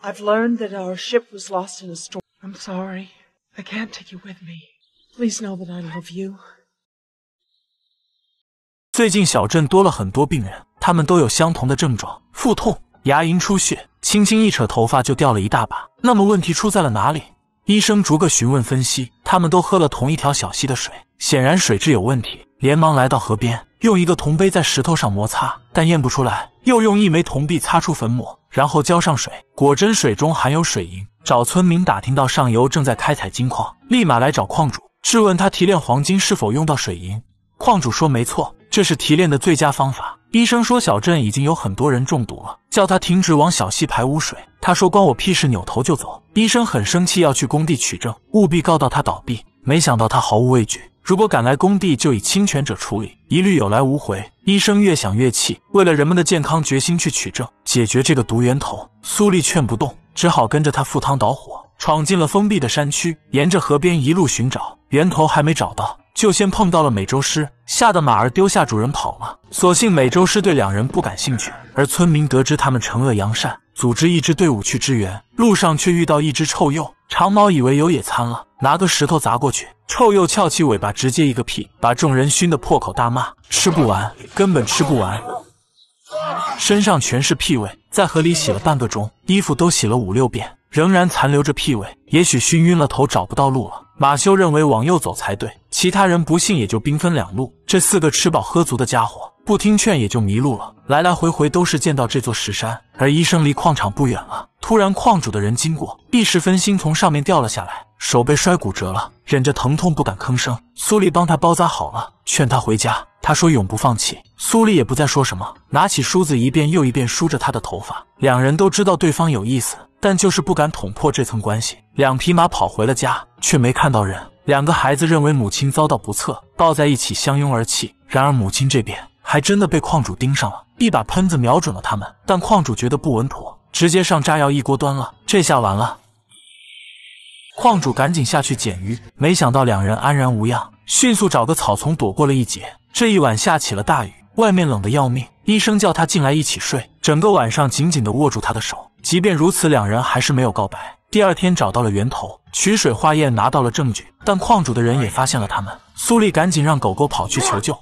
Speaker 2: I've learned that our ship was lost in a storm. I'm sorry. I can't take you with me. Please know that I love you.
Speaker 1: 最近小镇多了很多病人，他们都有相同的症状：腹痛、牙龈出血，轻轻一扯头发就掉了一大把。那么问题出在了哪里？医生逐个询问分析，他们都喝了同一条小溪的水，显然水质有问题。连忙来到河边，用一个铜杯在石头上摩擦，但验不出来。又用一枚铜币擦出粉末，然后浇上水，果真水中含有水银。找村民打听到上游正在开采金矿，立马来找矿主质问他提炼黄金是否用到水银。矿主说没错。这是提炼的最佳方法。医生说小镇已经有很多人中毒了，叫他停止往小溪排污水。他说关我屁事，扭头就走。医生很生气，要去工地取证，务必告到他倒闭。没想到他毫无畏惧，如果敢来工地，就以侵权者处理，一律有来无回。医生越想越气，为了人们的健康，决心去取证，解决这个毒源头。苏丽劝不动，只好跟着他赴汤蹈火，闯进了封闭的山区，沿着河边一路寻找，源头还没找到。就先碰到了美洲狮，吓得马儿丢下主人跑了。所幸美洲狮对两人不感兴趣，而村民得知他们惩恶扬善，组织一支队伍去支援。路上却遇到一只臭鼬，长毛以为有野餐了，拿个石头砸过去，臭鼬翘起尾巴，直接一个屁，把众人熏得破口大骂，吃不完，根本吃不完，身上全是屁味，在河里洗了半个钟，衣服都洗了五六遍，仍然残留着屁味，也许熏晕了头，找不到路了。马修认为往右走才对，其他人不信也就兵分两路。这四个吃饱喝足的家伙不听劝，也就迷路了。来来回回都是见到这座石山，而医生离矿场不远了。突然，矿主的人经过，一时分心，从上面掉了下来，手被摔骨折了，忍着疼痛不敢吭声。苏丽帮他包扎好了，劝他回家。他说永不放弃。苏丽也不再说什么，拿起梳子一遍又一遍梳着他的头发。两人都知道对方有意思。但就是不敢捅破这层关系，两匹马跑回了家，却没看到人。两个孩子认为母亲遭到不测，抱在一起相拥而泣。然而母亲这边还真的被矿主盯上了，一把喷子瞄准了他们。但矿主觉得不稳妥，直接上炸药一锅端了。这下完了，矿主赶紧下去捡鱼，没想到两人安然无恙，迅速找个草丛躲过了一劫。这一晚下起了大雨，外面冷得要命。医生叫他进来一起睡，整个晚上紧紧地握住他的手。即便如此，两人还是没有告白。第二天找到了源头，取水化验，拿到了证据，但矿主的人也发现了他们。苏丽赶紧让狗狗跑去求救。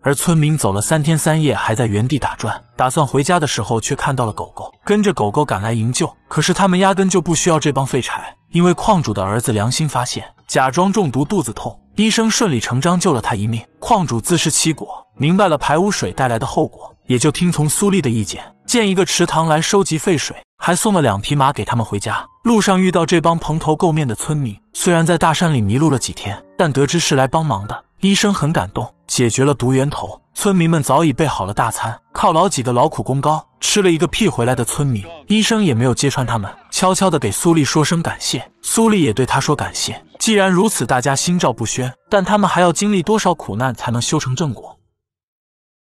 Speaker 1: 而村民走了三天三夜，还在原地打转，打算回家的时候，却看到了狗狗，跟着狗狗赶来营救。可是他们压根就不需要这帮废柴，因为矿主的儿子良心发现，假装中毒肚子痛，医生顺理成章救了他一命。矿主自食其果，明白了排污水带来的后果，也就听从苏丽的意见，建一个池塘来收集废水。还送了两匹马给他们回家。路上遇到这帮蓬头垢面的村民，虽然在大山里迷路了几天，但得知是来帮忙的，医生很感动，解决了毒源头。村民们早已备好了大餐，犒劳几个劳苦功高。吃了一个屁回来的村民，医生也没有揭穿他们，悄悄的给苏丽说声感谢。苏丽也对他说感谢。既然如此，大家心照不宣。但他们还要经历多少苦难才能修成正果？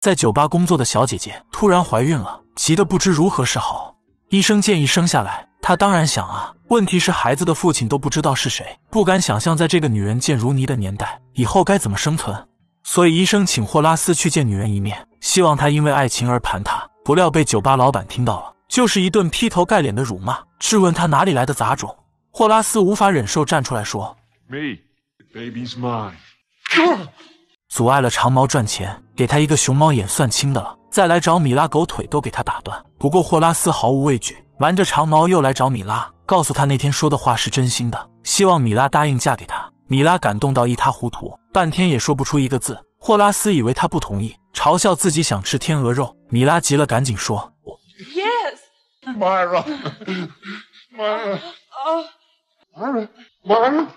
Speaker 1: 在酒吧工作的小姐姐突然怀孕了，急得不知如何是好。医生建议生下来，她当然想啊。问题是孩子的父亲都不知道是谁，不敢想象在这个女人贱如泥的年代，以后该怎么生存。所以医生请霍拉斯去见女人一面，希望她因为爱情而盘她。不料被酒吧老板听到了，就是一顿劈头盖脸的辱骂，质问他哪里来的杂种。霍拉斯无法忍受，站出来说
Speaker 3: ：“Me, baby's mine。”
Speaker 1: 阻碍了长毛赚钱，给他一个熊猫眼算轻的了。再来找米拉，狗腿都给他打断。不过霍拉斯毫无畏惧，瞒着长毛又来找米拉，告诉他那天说的话是真心的，希望米拉答应嫁给他。米拉感动到一塌糊涂，半天也说不出一个字。霍拉斯以为他不同意，嘲笑自己想吃天鹅肉。米拉急了，赶紧说
Speaker 2: ：“Yes,
Speaker 3: Myra, Myra, Myra, Myra。”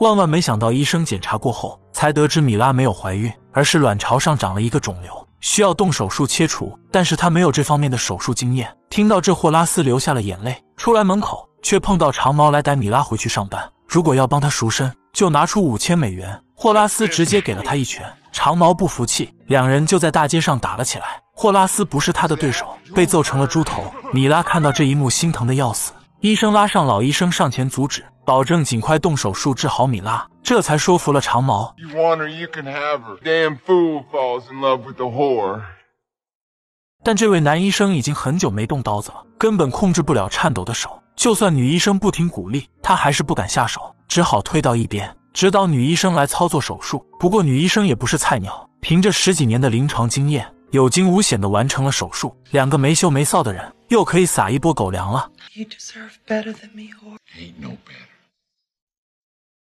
Speaker 1: 万万没想到，医生检查过后才得知米拉没有怀孕，而是卵巢上长了一个肿瘤，需要动手术切除。但是他没有这方面的手术经验。听到这，霍拉斯流下了眼泪。出来门口，却碰到长毛来逮米拉回去上班。如果要帮他赎身，就拿出五千美元。霍拉斯直接给了他一拳。长毛不服气，两人就在大街上打了起来。霍拉斯不是他的对手，被揍成了猪头。米拉看到这一幕，心疼的要死。医生拉上老医生上前阻止。保证尽快动手术治好米拉，这才说服了长毛。但这位男医生已经很久没动刀子了，根本控制不了颤抖的手。就算女医生不停鼓励，他还是不敢下手，只好推到一边，指导女医生来操作手术。不过女医生也不是菜鸟，凭着十几年的临床经验，有惊无险的完成了手术。两个没羞没臊的人又可以撒一波狗粮了。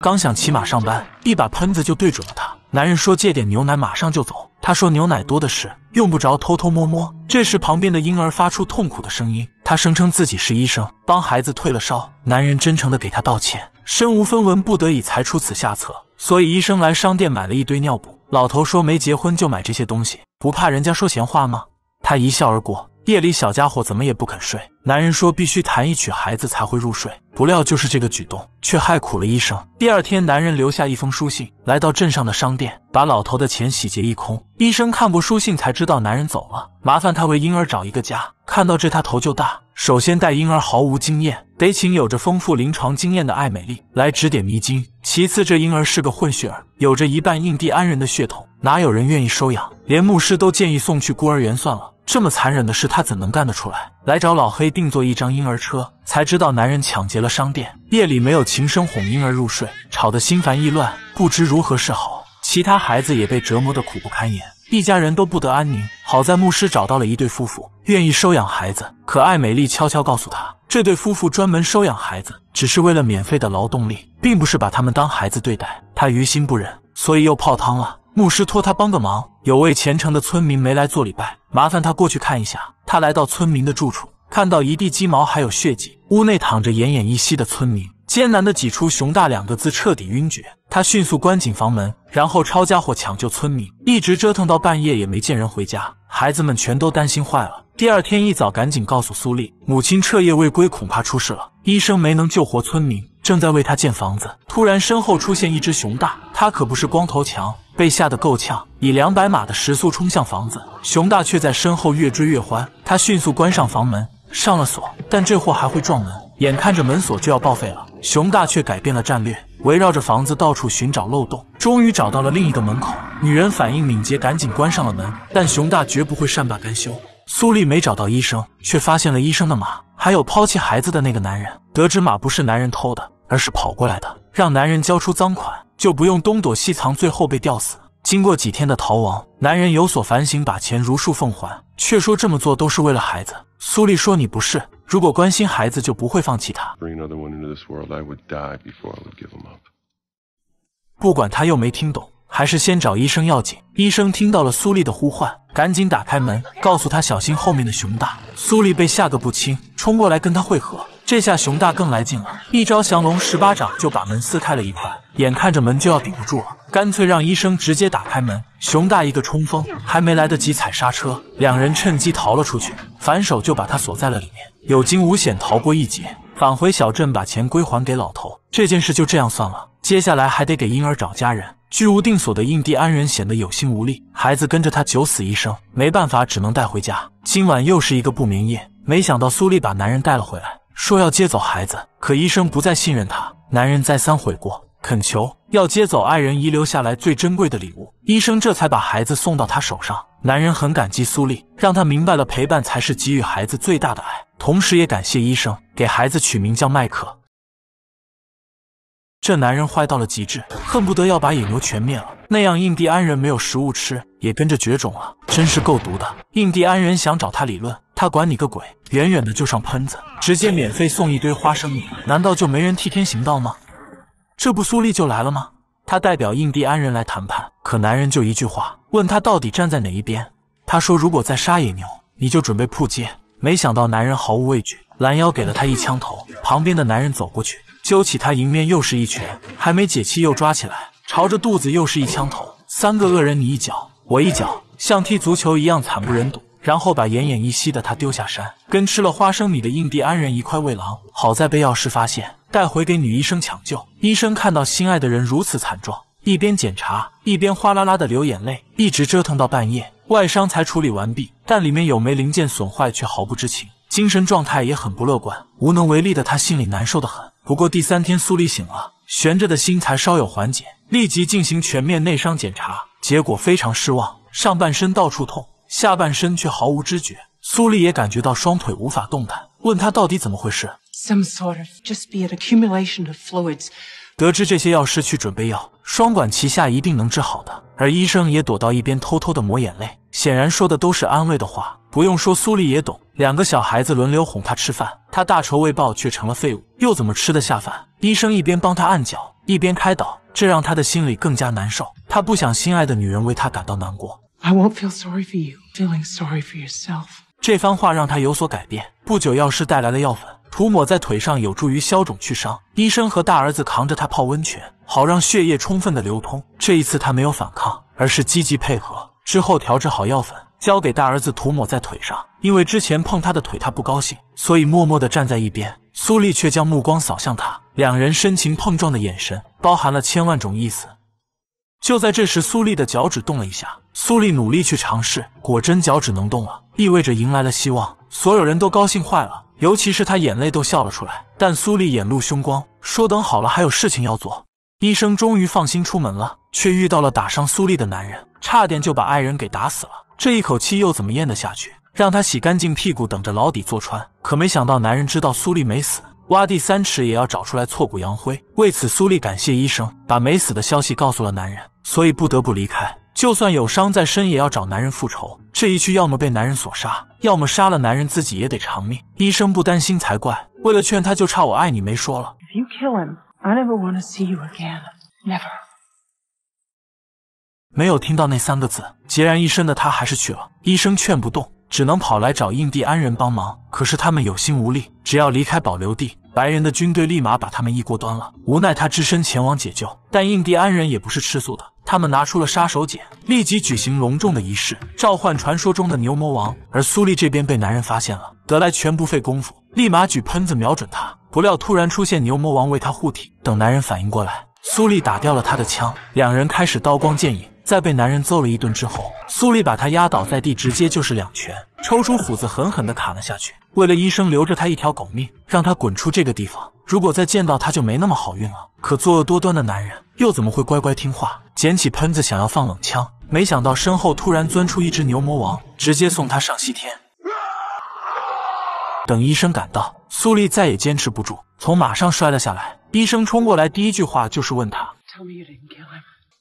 Speaker 1: 刚想骑马上班，一把喷子就对准了他。男人说借点牛奶，马上就走。他说牛奶多的是，用不着偷偷摸摸。这时旁边的婴儿发出痛苦的声音，他声称自己是医生，帮孩子退了烧。男人真诚的给他道歉，身无分文，不得已才出此下策。所以医生来商店买了一堆尿布。老头说没结婚就买这些东西，不怕人家说闲话吗？他一笑而过。夜里小家伙怎么也不肯睡，男人说必须弹一曲孩子才会入睡。不料就是这个举动，却害苦了医生。第二天，男人留下一封书信，来到镇上的商店，把老头的钱洗劫一空。医生看过书信才知道男人走了，麻烦他为婴儿找一个家。看到这，他头就大。首先带婴儿毫无经验，得请有着丰富临床经验的艾美丽来指点迷津。其次，这婴儿是个混血儿，有着一半印第安人的血统，哪有人愿意收养？连牧师都建议送去孤儿院算了。这么残忍的事，他怎能干得出来？来找老黑定做一张婴儿车，才知道男人抢劫了商店，夜里没有琴声哄婴儿入睡，吵得心烦意乱，不知如何是好。其他孩子也被折磨得苦不堪言，一家人都不得安宁。好在牧师找到了一对夫妇，愿意收养孩子。可爱美丽悄悄告诉他，这对夫妇专门收养孩子，只是为了免费的劳动力，并不是把他们当孩子对待。他于心不忍，所以又泡汤了。牧师托他帮个忙，有位虔诚的村民没来做礼拜，麻烦他过去看一下。他来到村民的住处，看到一地鸡毛还有血迹，屋内躺着奄奄一息的村民，艰难的挤出“熊大”两个字，彻底晕厥。他迅速关紧房门，然后抄家伙抢救村民，一直折腾到半夜也没见人回家，孩子们全都担心坏了。第二天一早，赶紧告诉苏丽，母亲彻夜未归，恐怕出事了。医生没能救活村民，正在为他建房子，突然身后出现一只熊大，他可不是光头强。被吓得够呛，以两百码的时速冲向房子，熊大却在身后越追越欢。他迅速关上房门，上了锁，但这货还会撞门，眼看着门锁就要报废了，熊大却改变了战略，围绕着房子到处寻找漏洞，终于找到了另一个门口。女人反应敏捷，赶紧关上了门，但熊大绝不会善罢甘休。苏丽没找到医生，却发现了医生的马，还有抛弃孩子的那个男人。得知马不是男人偷的，而是跑过来的，让男人交出赃款。就不用东躲西藏，最后被吊死。经过几天的逃亡，男人有所反省，把钱如数奉还，却说这么做都是为了孩子。苏丽说：“你不是，如果关心孩子，就不会放弃他。”不管他又没听懂，还是先找医生要紧。医生听到了苏丽的呼唤，赶紧打开门，告诉他小心后面的熊大。苏丽被吓个不轻，冲过来跟他会合。这下熊大更来劲了，一招降龙十八掌就把门撕开了一块，眼看着门就要顶不住了，干脆让医生直接打开门。熊大一个冲锋，还没来得及踩刹车，两人趁机逃了出去，反手就把他锁在了里面，有惊无险逃过一劫。返回小镇，把钱归还给老头，这件事就这样算了。接下来还得给婴儿找家人。居无定所的印第安人显得有心无力，孩子跟着他九死一生，没办法，只能带回家。今晚又是一个不眠夜，没想到苏丽把男人带了回来，说要接走孩子，可医生不再信任他。男人再三悔过，恳求要接走爱人遗留下来最珍贵的礼物，医生这才把孩子送到他手上。男人很感激苏丽，让他明白了陪伴才是给予孩子最大的爱，同时也感谢医生给孩子取名叫麦克。这男人坏到了极致，恨不得要把野牛全灭了，那样印第安人没有食物吃，也跟着绝种了，真是够毒的。印第安人想找他理论，他管你个鬼！远远的就上喷子，直接免费送一堆花生米，难道就没人替天行道吗？这不苏丽就来了吗？他代表印第安人来谈判，可男人就一句话，问他到底站在哪一边。他说如果再杀野牛，你就准备扑街。没想到男人毫无畏惧，拦腰给了他一枪头。旁边的男人走过去。揪起他迎面又是一拳，还没解气又抓起来，朝着肚子又是一枪头。三个恶人你一脚我一脚，像踢足球一样惨不忍睹。然后把奄奄一息的他丢下山，跟吃了花生米的印第安人一块喂狼。好在被药师发现，带回给女医生抢救。医生看到心爱的人如此惨状，一边检查一边哗啦啦的流眼泪，一直折腾到半夜，外伤才处理完毕，但里面有枚零件损坏却毫不知情，精神状态也很不乐观。无能为力的他心里难受的很。不过第三天，苏丽醒了，悬着的心才稍有缓解，立即进行全面内伤检查，结果非常失望，上半身到处痛，下半身却毫无知觉。苏丽也感觉到双腿无法动弹，问他到底怎么回事。
Speaker 2: Some sort of just be an accumulation of fluids.
Speaker 1: 得知这些药师去准备药，双管齐下，一定能治好的。而医生也躲到一边，偷偷的抹眼泪，显然说的都是安慰的话。不用说，苏丽也懂。两个小孩子轮流哄他吃饭，他大仇未报却成了废物，又怎么吃得下饭？医生一边帮他按脚，一边开导，这让他的心里更加难受。他不想心爱的女人为他感到难过。
Speaker 2: I won't feel sorry for you. Feeling sorry for yourself.
Speaker 1: 这番话让他有所改变。不久，药师带来了药粉。涂抹在腿上有助于消肿去伤。医生和大儿子扛着他泡温泉，好让血液充分的流通。这一次他没有反抗，而是积极配合。之后调制好药粉，交给大儿子涂抹在腿上。因为之前碰他的腿他不高兴，所以默默地站在一边。苏丽却将目光扫向他，两人深情碰撞的眼神包含了千万种意思。就在这时，苏丽的脚趾动了一下。苏丽努力去尝试，果真脚趾能动了，意味着迎来了希望。所有人都高兴坏了。尤其是他眼泪都笑了出来，但苏丽眼露凶光，说等好了还有事情要做。医生终于放心出门了，却遇到了打伤苏丽的男人，差点就把爱人给打死了。这一口气又怎么咽得下去？让他洗干净屁股，等着牢底坐穿。可没想到男人知道苏丽没死，挖地三尺也要找出来挫骨扬灰。为此，苏丽感谢医生，把没死的消息告诉了男人，所以不得不离开。就算有伤在身，也要找男人复仇。这一去，要么被男人所杀，要么杀了男人，自己也得偿命。医生不担心才怪。为了劝他，就差我爱你没说了。
Speaker 2: If you kill him, I never want to see you again. Never.
Speaker 1: 没有听到那三个字，孑然一身的他还是去了。医生劝不动，只能跑来找印第安人帮忙。可是他们有心无力，只要离开保留地。白人的军队立马把他们一锅端了，无奈他只身前往解救。但印第安人也不是吃素的，他们拿出了杀手锏，立即举行隆重的仪式，召唤传说中的牛魔王。而苏丽这边被男人发现了，得来全不费功夫，立马举喷子瞄准他。不料突然出现牛魔王为他护体，等男人反应过来，苏丽打掉了他的枪，两人开始刀光剑影。在被男人揍了一顿之后，苏丽把他压倒在地，直接就是两拳，抽出斧子狠狠地砍了下去。为了医生留着他一条狗命，让他滚出这个地方。如果再见到他，就没那么好运了。可作恶多端的男人又怎么会乖乖听话？捡起喷子想要放冷枪，没想到身后突然钻出一只牛魔王，直接送他上西天。等医生赶到，苏丽再也坚持不住，从马上摔了下来。医生冲过来，第一句话就是问他。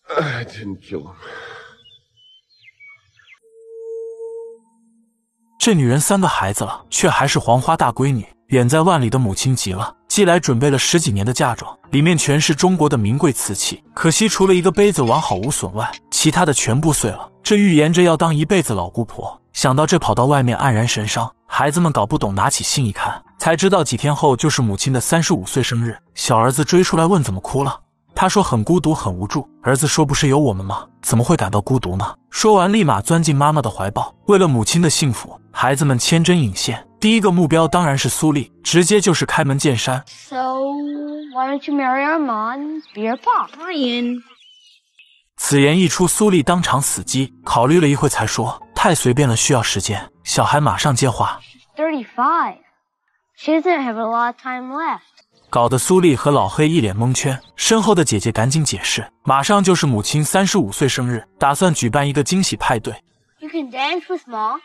Speaker 3: I didn't kill him.
Speaker 1: 这女人三个孩子了，却还是黄花大闺女。远在万里的母亲急了，寄来准备了十几年的嫁妆，里面全是中国的名贵瓷器。可惜除了一个杯子完好无损外，其他的全部碎了。这预言着要当一辈子老姑婆。想到这，跑到外面黯然神伤。孩子们搞不懂，拿起信一看，才知道几天后就是母亲的三十五岁生日。小儿子追出来问怎么哭了。他说很孤独，很无助。儿子说：“不是有我们吗？怎么会感到孤独呢？”说完，立马钻进妈妈的怀抱。为了母亲的幸福，孩子们牵针引线。第一个目标当然是苏丽，直接就是开门见山。
Speaker 6: So why don't you marry our mom, be your pop? Ryan.
Speaker 1: 此言一出，苏丽当场死机，考虑了一会才说：“太随便了，需要时间。”小孩马上接话
Speaker 6: ：“Thirty-five. She doesn't have a lot of time left.”
Speaker 1: 搞得苏丽和老黑一脸蒙圈，身后的姐姐赶紧解释：“马上就是母亲三十五岁生日，打算举办一个惊喜派对。”
Speaker 6: You can dance with mom.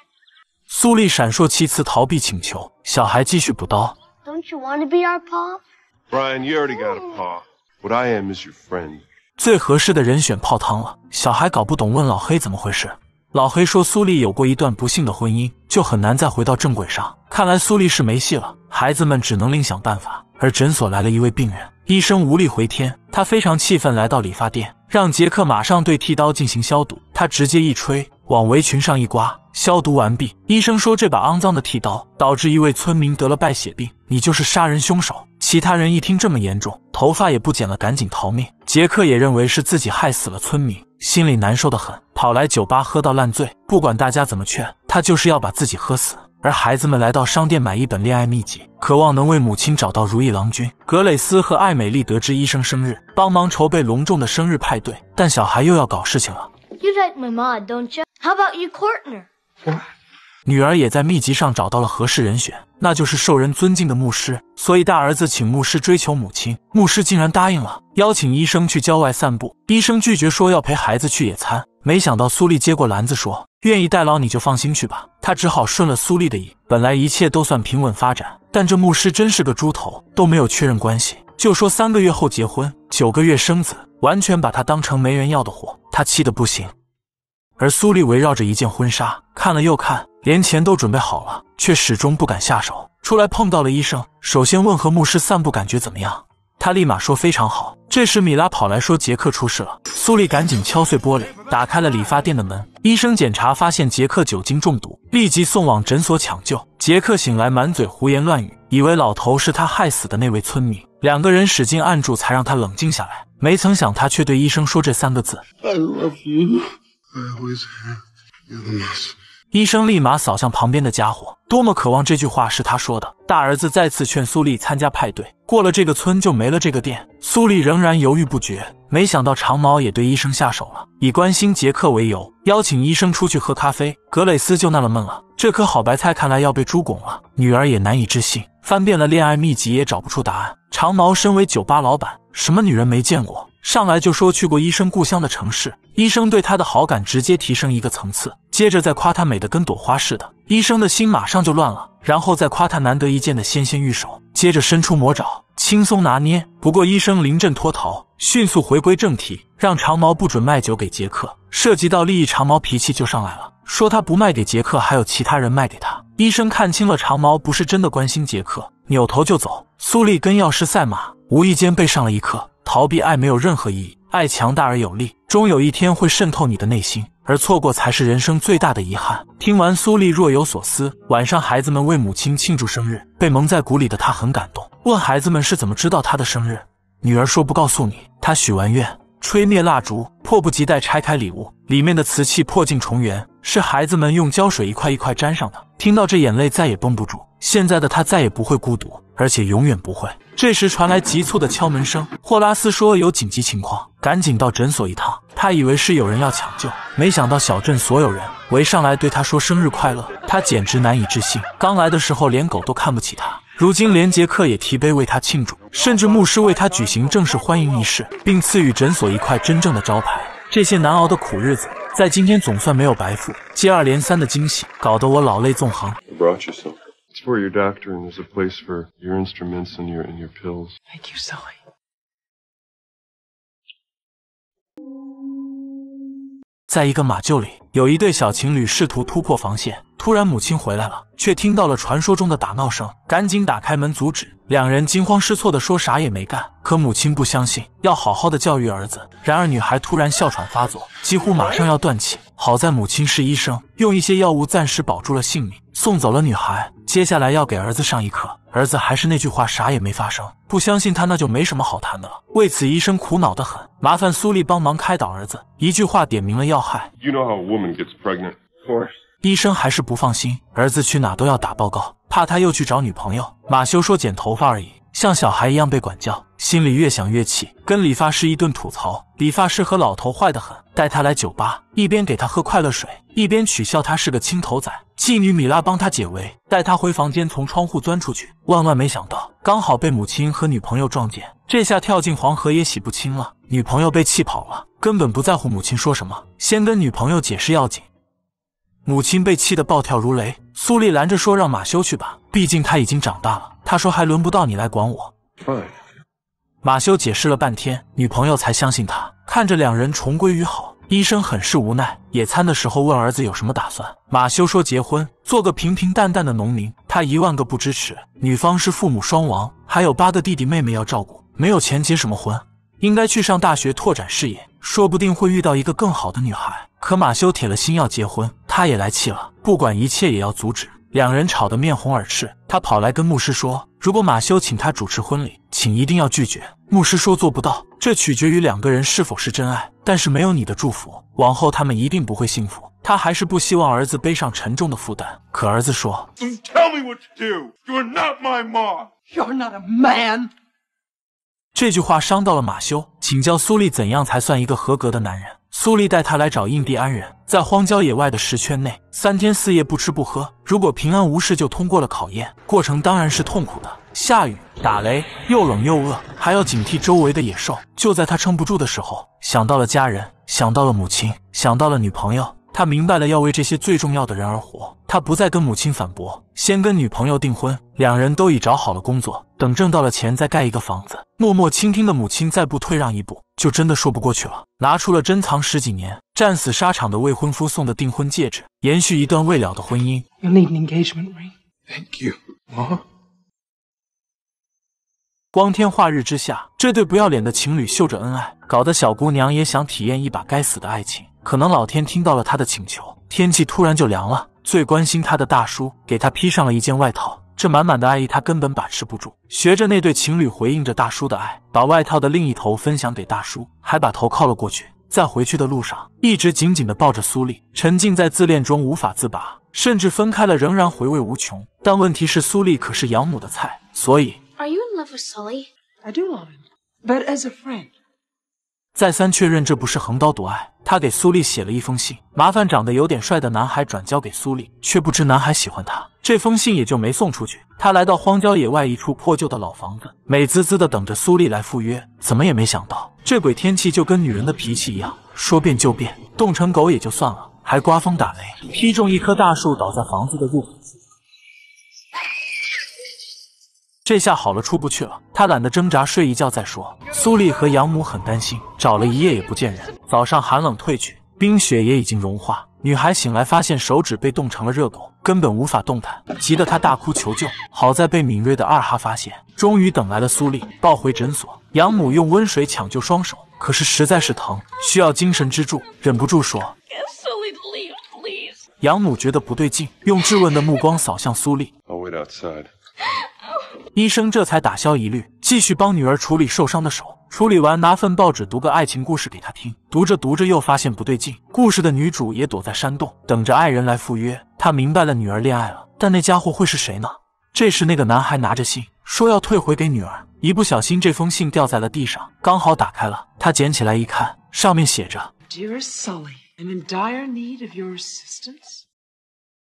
Speaker 1: 苏丽闪烁其词，逃避请求。小孩继续补刀
Speaker 6: ：“Don't you want to be our pa?
Speaker 3: Brian, you already got a pa. What I am is your friend.”
Speaker 1: 最合适的人选泡汤了。小孩搞不懂，问老黑怎么回事。老黑说：“苏丽有过一段不幸的婚姻，就很难再回到正轨上。看来苏丽是没戏了。孩子们只能另想办法。”而诊所来了一位病人，医生无力回天，他非常气愤，来到理发店，让杰克马上对剃刀进行消毒。他直接一吹，往围裙上一刮，消毒完毕。医生说，这把肮脏的剃刀导致一位村民得了败血病，你就是杀人凶手。其他人一听这么严重，头发也不剪了，赶紧逃命。杰克也认为是自己害死了村民，心里难受的很，跑来酒吧喝到烂醉。不管大家怎么劝，他就是要把自己喝死。而孩子们来到商店买一本恋爱秘籍，渴望能为母亲找到如意郎君。格蕾斯和艾美丽得知医生生日，帮忙筹备隆重的生日派对，但小孩又要搞事情了。
Speaker 6: You like my mom, don't you? How about you courting her?
Speaker 1: 女儿也在秘籍上找到了合适人选，那就是受人尊敬的牧师。所以大儿子请牧师追求母亲，牧师竟然答应了，邀请医生去郊外散步。医生拒绝说要陪孩子去野餐，没想到苏丽接过篮子说。愿意代劳你就放心去吧，他只好顺了苏丽的意。本来一切都算平稳发展，但这牧师真是个猪头，都没有确认关系，就说三个月后结婚，九个月生子，完全把他当成没人要的货，他气得不行。而苏丽围绕着一件婚纱看了又看，连钱都准备好了，却始终不敢下手。出来碰到了医生，首先问和牧师散步感觉怎么样。他立马说非常好。这时米拉跑来说杰克出事了，苏丽赶紧敲碎玻璃，打开了理发店的门。医生检查发现杰克酒精中毒，立即送往诊所抢救。杰克醒来满嘴胡言乱语，以为老头是他害死的那位村民。两个人使劲按住，才让他冷静下来。没曾想他却对医生说这三个字
Speaker 3: ：“I love you. I always have. you.
Speaker 1: 医生立马扫向旁边的家伙，多么渴望这句话是他说的。大儿子再次劝苏丽参加派对，过了这个村就没了这个店。苏丽仍然犹豫不决，没想到长毛也对医生下手了，以关心杰克为由，邀请医生出去喝咖啡。格蕾斯就纳了闷了，这颗好白菜看来要被猪拱了。女儿也难以置信，翻遍了恋爱秘籍也找不出答案。长毛身为酒吧老板，什么女人没见过？上来就说去过医生故乡的城市，医生对他的好感直接提升一个层次。接着再夸她美得跟朵花似的，医生的心马上就乱了，然后再夸她难得一见的纤纤玉手，接着伸出魔爪，轻松拿捏。不过医生临阵脱逃，迅速回归正题，让长毛不准卖酒给杰克。涉及到利益，长毛脾气就上来了，说他不卖给杰克，还有其他人卖给他。医生看清了长毛不是真的关心杰克，扭头就走。苏丽跟药师赛马，无意间被上了一课，逃避爱没有任何意义，爱强大而有力，终有一天会渗透你的内心。而错过才是人生最大的遗憾。听完苏丽若有所思。晚上，孩子们为母亲庆祝生日，被蒙在鼓里的她很感动，问孩子们是怎么知道她的生日。女儿说不告诉你。她许完愿，吹灭蜡烛，迫不及待拆开礼物，里面的瓷器破镜重圆，是孩子们用胶水一块一块粘上的。听到这，眼泪再也绷不住。现在的他再也不会孤独，而且永远不会。这时传来急促的敲门声，霍拉斯说有紧急情况，赶紧到诊所一趟。他以为是有人要抢救，没想到小镇所有人围上来对他说生日快乐，他简直难以置信。刚来的时候连狗都看不起他，如今连杰克也提杯为他庆祝，甚至牧师为他举行正式欢迎仪式，并赐予诊所一块真正的招牌。这些难熬的苦日子，在今天总算没有白付。接二连三的惊喜搞得我老泪纵横。
Speaker 3: It's for your doctor, and there's a place for your instruments and your and your pills.
Speaker 2: Thank you, Sully.
Speaker 1: 在一个马厩里，有一对小情侣试图突破防线，突然母亲回来了，却听到了传说中的打闹声，赶紧打开门阻止。两人惊慌失措地说啥也没干，可母亲不相信，要好好的教育儿子。然而女孩突然哮喘发作，几乎马上要断气。好在母亲是医生，用一些药物暂时保住了性命，送走了女孩。接下来要给儿子上一课，儿子还是那句话，啥也没发生。不相信他，那就没什么好谈的了。为此，医生苦恼的很，麻烦苏丽帮忙开导儿子。一句话点明了要害。
Speaker 3: Woman gets pregnant?
Speaker 5: Of course.
Speaker 1: 医生还是不放心，儿子去哪都要打报告，怕他又去找女朋友。马修说剪头发而已，像小孩一样被管教，心里越想越气，跟理发师一顿吐槽。理发师和老头坏得很，带他来酒吧，一边给他喝快乐水，一边取笑他是个青头仔。妓女米拉帮他解围，带他回房间，从窗户钻出去。万万没想到，刚好被母亲和女朋友撞见，这下跳进黄河也洗不清了。女朋友被气跑了，根本不在乎母亲说什么，先跟女朋友解释要紧。母亲被气得暴跳如雷，苏丽拦着说：“让马修去吧，毕竟他已经长大了。”他说：“还轮不到你来管我。”马修解释了半天，女朋友才相信他。看着两人重归于好，医生很是无奈。野餐的时候问儿子有什么打算，马修说：“结婚，做个平平淡淡的农民。”他一万个不支持。女方是父母双亡，还有八个弟弟妹妹要照顾，没有钱结什么婚？应该去上大学拓展视野，说不定会遇到一个更好的女孩。可马修铁了心要结婚，他也来气了，不管一切也要阻止。两人吵得面红耳赤，他跑来跟牧师说：“如果马修请他主持婚礼，请一定要拒绝。”牧师说：“做不到，这取决于两个人是否是真爱。但是没有你的祝福，往后他们一定不会幸福。”他还是不希望儿子背上沉重的负担。可儿子说
Speaker 5: Don't tell me what to do. You're not my mom.
Speaker 2: You're not a man.
Speaker 1: 这句话伤到了马修，请教苏丽怎样才算一个合格的男人。苏丽带他来找印第安人，在荒郊野外的石圈内，三天四夜不吃不喝。如果平安无事，就通过了考验。过程当然是痛苦的，下雨、打雷，又冷又饿，还要警惕周围的野兽。就在他撑不住的时候，想到了家人，想到了母亲，想到了女朋友。他明白了要为这些最重要的人而活。他不再跟母亲反驳，先跟女朋友订婚，两人都已找好了工作，等挣到了钱再盖一个房子。默默倾听的母亲再不退让一步，就真的说不过去了。拿出了珍藏十几年、战死沙场的未婚夫送的订婚戒指，延续一段未了的婚姻。
Speaker 2: You'll need an engagement ring.
Speaker 5: Thank you, Ma.
Speaker 1: 光天化日之下，这对不要脸的情侣秀着恩爱，搞得小姑娘也想体验一把该死的爱情。可能老天听到了他的请求，天气突然就凉了。最关心他的大叔给他披上了一件外套，这满满的爱意他根本把持不住。学着那对情侣回应着大叔的爱，把外套的另一头分享给大叔，还把头靠了过去。在回去的路上，一直紧紧地抱着苏丽，沉浸在自恋中无法自拔，甚至分开了仍然回味无穷。但问题是，苏丽可是养母的菜，所以
Speaker 6: Are you in love with Sully?
Speaker 2: I do love him, but as a friend.
Speaker 1: 再三确认这不是横刀夺爱，他给苏丽写了一封信，麻烦长得有点帅的男孩转交给苏丽，却不知男孩喜欢他，这封信也就没送出去。他来到荒郊野外一处破旧的老房子，美滋滋的等着苏丽来赴约。怎么也没想到，这鬼天气就跟女人的脾气一样，说变就变，冻成狗也就算了，还刮风打雷，劈中一棵大树，倒在房子的入口处。这下好了，出不去了。他懒得挣扎，睡一觉再说。苏丽和养母很担心，找了一夜也不见人。早上寒冷退去，冰雪也已经融化。女孩醒来，发现手指被冻成了热狗，根本无法动弹，急得她大哭求救。好在被敏锐的二哈发现，终于等来了苏丽，抱回诊所。养母用温水抢救双手，可是实在是疼，需要精神支柱，忍不住说
Speaker 6: Get Sully to leave, please.：“
Speaker 1: 养母觉得不对劲，用质问的目光扫向苏丽。”
Speaker 3: I'll wait outside.
Speaker 1: 医生这才打消疑虑，继续帮女儿处理受伤的手。处理完，拿份报纸读个爱情故事给她听。读着读着，又发现不对劲。故事的女主也躲在山洞，等着爱人来赴约。她明白了，女儿恋爱了，但那家伙会是谁呢？这时，那个男孩拿着信，说要退回给女儿。一不小心，这封信掉在了地上，刚好打开了。他捡起来一看，上面写着
Speaker 2: ：Dear Sully, I'm in dire need of your assistance.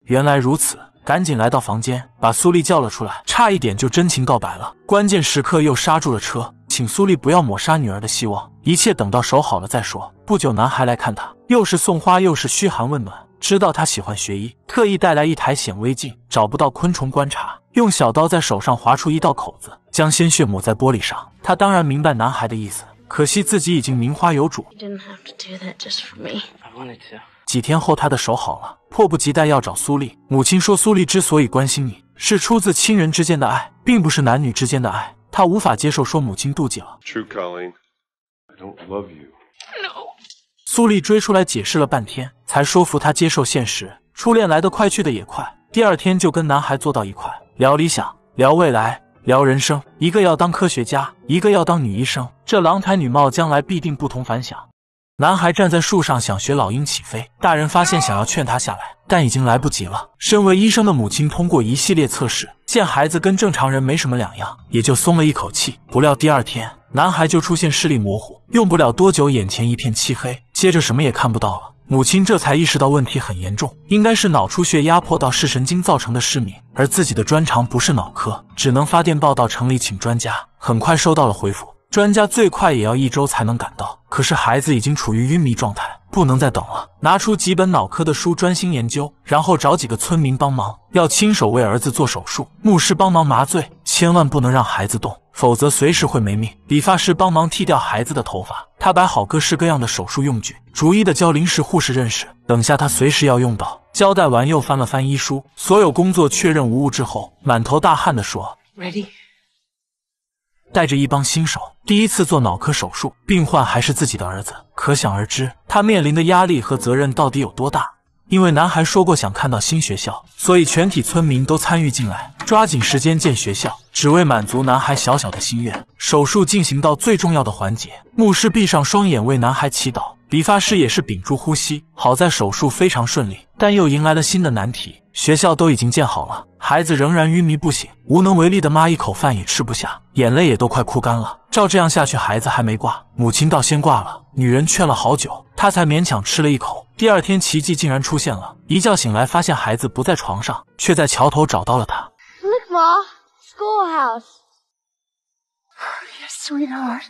Speaker 1: 原来如此，赶紧来到房间，把苏丽叫了出来，差一点就真情告白了。关键时刻又刹住了车，请苏丽不要抹杀女儿的希望，一切等到手好了再说。不久，男孩来看她，又是送花又是嘘寒问暖，知道她喜欢学医，特意带来一台显微镜，找不到昆虫观察，用小刀在手上划出一道口子，将鲜血抹在玻璃上。他当然明白男孩的意思，可惜自己已经名花有主
Speaker 6: didn't have to do that just for me.
Speaker 7: I wanted to.
Speaker 1: 几天后，他的手好了，迫不及待要找苏丽。母亲说，苏丽之所以关心你，是出自亲人之间的爱，并不是男女之间的爱。她无法接受说母亲妒忌了。
Speaker 3: True, Colleen. I don't love you. No.
Speaker 1: 苏丽追出来解释了半天，才说服他接受现实。初恋来得快，去得也快。第二天就跟男孩坐到一块，聊理想，聊未来，聊人生。一个要当科学家，一个要当女医生，这郎才女貌，将来必定不同凡响。男孩站在树上想学老鹰起飞，大人发现想要劝他下来，但已经来不及了。身为医生的母亲通过一系列测试，见孩子跟正常人没什么两样，也就松了一口气。不料第二天，男孩就出现视力模糊，用不了多久，眼前一片漆黑，接着什么也看不到了。母亲这才意识到问题很严重，应该是脑出血压迫到视神经造成的失明，而自己的专长不是脑科，只能发电报到城里请专家。很快收到了回复，专家最快也要一周才能赶到。可是孩子已经处于晕迷状态，不能再等了。拿出几本脑科的书专心研究，然后找几个村民帮忙，要亲手为儿子做手术，牧师帮忙麻醉，千万不能让孩子动，否则随时会没命。理发师帮忙剃掉孩子的头发，他摆好各式各样的手术用具，逐一的教临时护士认识，等下他随时要用到。交代完又翻了翻医书，所有工作确认无误之后，满头大汗的说
Speaker 2: Ready?
Speaker 1: 带着一帮新手，第一次做脑科手术，病患还是自己的儿子，可想而知他面临的压力和责任到底有多大。因为男孩说过想看到新学校，所以全体村民都参与进来，抓紧时间建学校，只为满足男孩小小的心愿。手术进行到最重要的环节，牧师闭上双眼为男孩祈祷，理发师也是屏住呼吸。好在手术非常顺利，但又迎来了新的难题。学校都已经建好了，孩子仍然晕迷不醒，无能为力的妈一口饭也吃不下，眼泪也都快哭干了。照这样下去，孩子还没挂，母亲倒先挂了。女人劝了好久，她才勉强吃了一口。第二天，奇迹竟然出现了，一觉醒来，发现孩子不在床上，却在桥头找到了他。
Speaker 6: Look, Ma. Schoolhouse.
Speaker 2: Sweetheart.